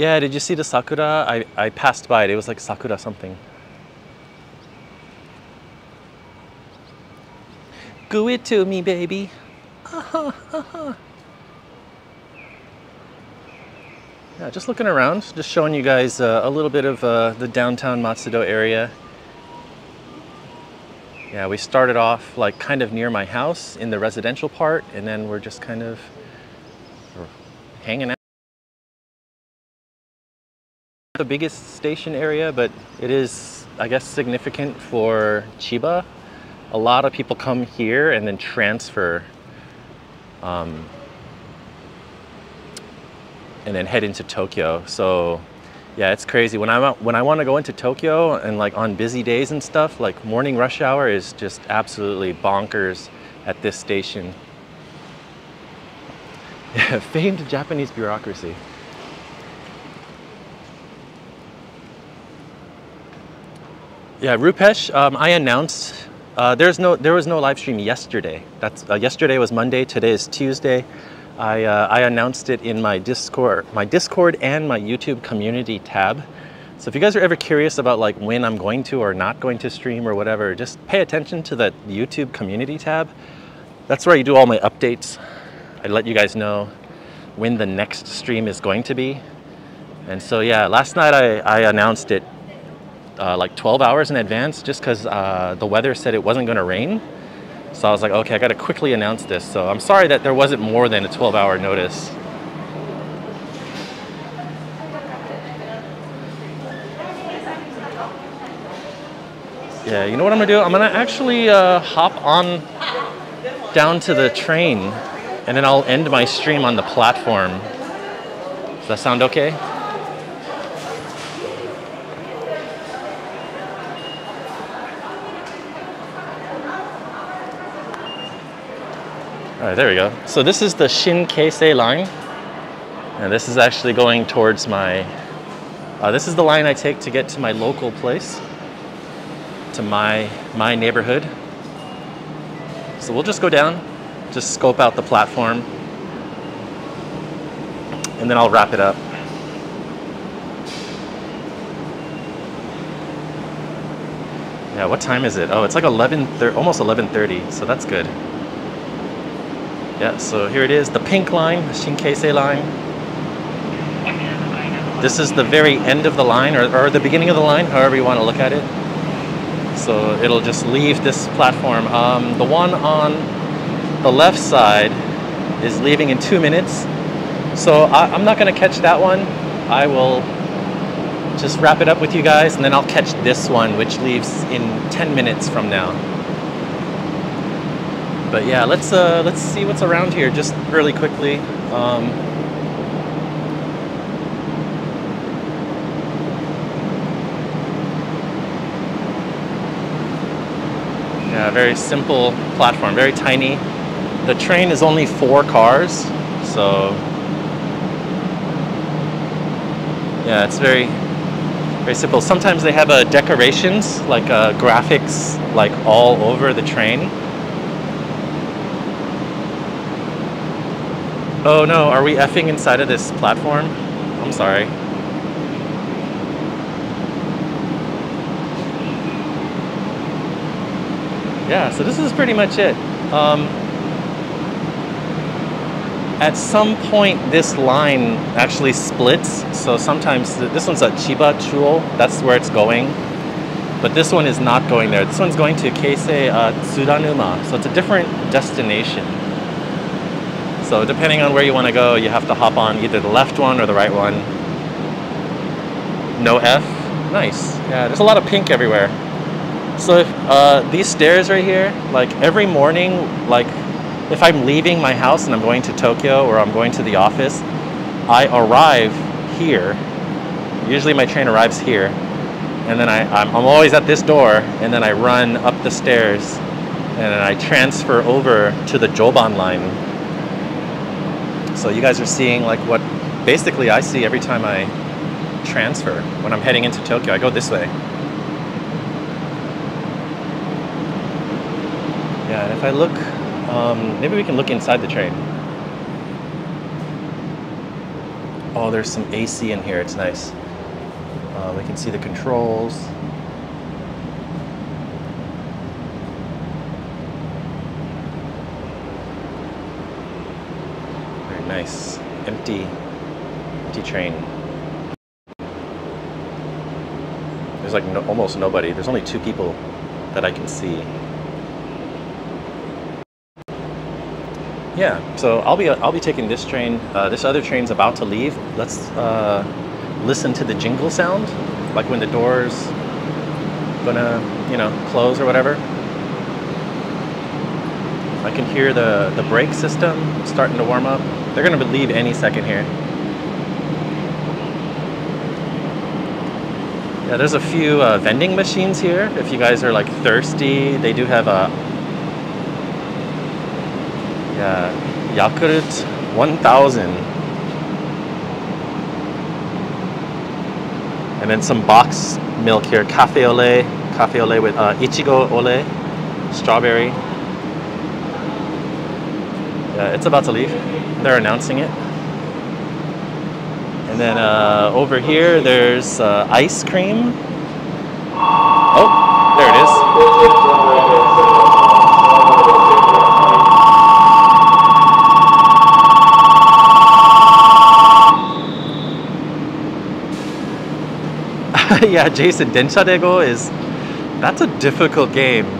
Yeah, did you see the sakura? I, I passed by it. It was like sakura something. Go it to me, baby. Yeah, just looking around, just showing you guys uh, a little bit of uh, the downtown Matsudo area. Yeah, we started off like kind of near my house in the residential part, and then we're just kind of hanging out. The biggest station area, but it is, I guess, significant for Chiba. A lot of people come here and then transfer um, and then head into Tokyo. So yeah, it's crazy. When I when I want to go into Tokyo and like on busy days and stuff, like morning rush hour is just absolutely bonkers at this station. Yeah, famed Japanese bureaucracy. Yeah, Rupesh, um, I announced uh, there's no there was no live stream yesterday. That's uh, yesterday was Monday. Today is Tuesday. I, uh, I announced it in my Discord, my Discord and my YouTube community tab. So if you guys are ever curious about like when I'm going to or not going to stream or whatever, just pay attention to the YouTube community tab. That's where I do all my updates. I let you guys know when the next stream is going to be. And so yeah, last night I, I announced it uh, like 12 hours in advance just because uh, the weather said it wasn't going to rain. So I was like, okay, I got to quickly announce this. So I'm sorry that there wasn't more than a 12 hour notice. Yeah, you know what I'm gonna do? I'm gonna actually uh, hop on down to the train and then I'll end my stream on the platform. Does that sound okay? All right, there we go. So this is the Shin Keisei line. And this is actually going towards my, uh, this is the line I take to get to my local place, to my, my neighborhood. So we'll just go down, just scope out the platform, and then I'll wrap it up. Yeah, what time is it? Oh, it's like 11, almost 11.30, so that's good. Yeah, so here it is, the pink line, the Shinkeisei line. This is the very end of the line, or, or the beginning of the line, however you want to look at it. So it'll just leave this platform. Um, the one on the left side is leaving in two minutes. So I, I'm not going to catch that one. I will just wrap it up with you guys, and then I'll catch this one, which leaves in 10 minutes from now but yeah, let's uh, let's see what's around here just really quickly. Um, yeah, very simple platform, very tiny. The train is only four cars, so yeah, it's very very simple. Sometimes they have uh, decorations like uh, graphics like all over the train. Oh no, are we effing inside of this platform? I'm sorry. Yeah, so this is pretty much it. Um, at some point this line actually splits. So sometimes this one's a Chiba Chuo, that's where it's going. But this one is not going there. This one's going to Keisei uh, Tsudanuma. So it's a different destination. So depending on where you want to go, you have to hop on either the left one or the right one. No F. Nice. Yeah, there's a lot of pink everywhere. So uh, these stairs right here, like every morning, like if I'm leaving my house and I'm going to Tokyo or I'm going to the office, I arrive here. Usually my train arrives here. And then I, I'm, I'm always at this door and then I run up the stairs and then I transfer over to the Joban line. So you guys are seeing like what basically I see every time I transfer when I'm heading into Tokyo. I go this way. Yeah, and if I look, um, maybe we can look inside the train. Oh, there's some AC in here. It's nice. Uh, we can see the controls. Very nice. Empty, empty train. There's like no, almost nobody. There's only two people that I can see. Yeah, so I'll be I'll be taking this train. Uh, this other train's about to leave. Let's uh, listen to the jingle sound, like when the doors gonna you know close or whatever. I can hear the the brake system starting to warm up. They're gonna leave any second here. Yeah, there's a few uh, vending machines here. If you guys are like thirsty, they do have a yeah, Yakult 1000. And then some box milk here, cafe au lait, cafe au lait with uh, ichigo lait, strawberry. Yeah, it's about to leave. They're announcing it. And then uh, over here, there's uh, ice cream. Oh, there it is. yeah, Jason, Densha de Go is that's a difficult game.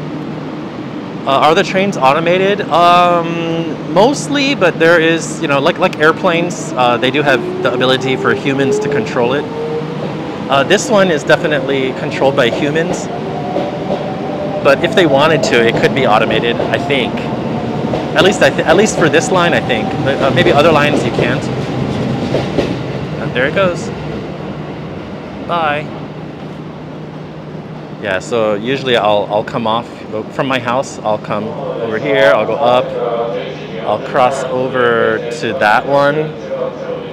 Uh, are the trains automated? Um, mostly, but there is, you know, like like airplanes, uh, they do have the ability for humans to control it. Uh, this one is definitely controlled by humans, but if they wanted to, it could be automated. I think. At least, I at least for this line, I think. But, uh, maybe other lines you can't. And there it goes. Bye. Yeah, so usually I'll, I'll come off from my house, I'll come over here, I'll go up, I'll cross over to that one,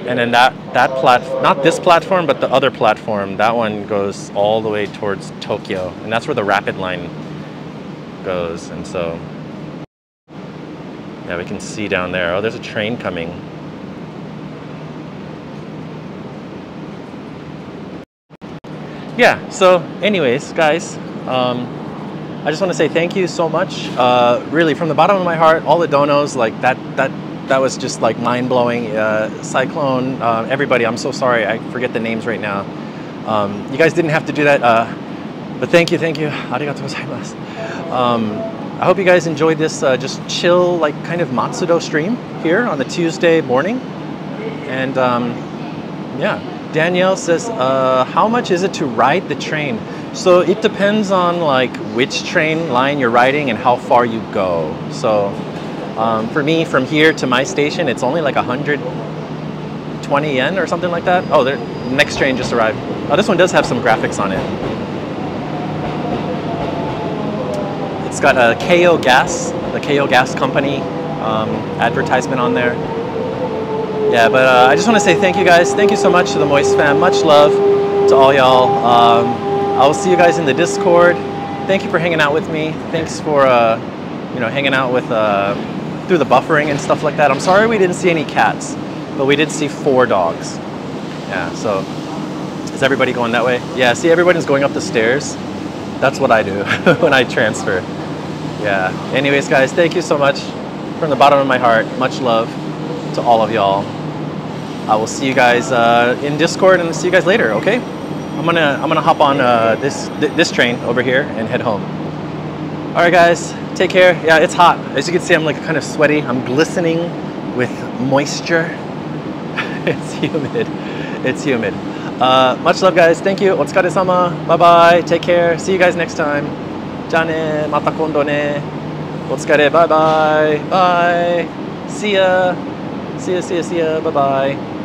and then that, that plat, not this platform, but the other platform, that one goes all the way towards Tokyo, and that's where the rapid line goes, and so, yeah, we can see down there, oh, there's a train coming. yeah so anyways guys um, i just want to say thank you so much. Uh, really from the bottom of my heart all the donos like that that that was just like mind-blowing. Uh, cyclone uh, everybody i'm so sorry i forget the names right now. Um, you guys didn't have to do that uh, but thank you thank you. Arigatou gozaimasu. Um, i hope you guys enjoyed this uh, just chill like kind of matsudo stream here on the tuesday morning. And um, yeah Danielle says, uh, how much is it to ride the train? So it depends on like which train line you're riding and how far you go. So um, for me, from here to my station, it's only like 120 yen or something like that. Oh, the next train just arrived. Oh, this one does have some graphics on it. It's got a Keiyo Gas, the Keiyo Gas company um, advertisement on there yeah, but uh, I just want to say thank you guys. Thank you so much to the Moist fam. Much love to all y'all. Um, I'll see you guys in the Discord. Thank you for hanging out with me. Thanks for uh, you know hanging out with uh, through the buffering and stuff like that. I'm sorry we didn't see any cats, but we did see four dogs. Yeah. So is everybody going that way? Yeah. See, everybody's going up the stairs. That's what I do when I transfer. Yeah. Anyways, guys, thank you so much from the bottom of my heart. Much love to all of y'all. I will see you guys uh, in Discord and see you guys later. Okay? I'm gonna I'm gonna hop on uh, this th this train over here and head home. All right, guys, take care. Yeah, it's hot. As you can see, I'm like kind of sweaty. I'm glistening with moisture. it's humid. It's humid. Uh, much love, guys. Thank you. Otsukare sama. Bye bye. Take care. See you guys next time. Jane, mata kondo ne. Otsukare. Bye bye. Bye. See ya. See ya. See ya. See ya. Bye bye.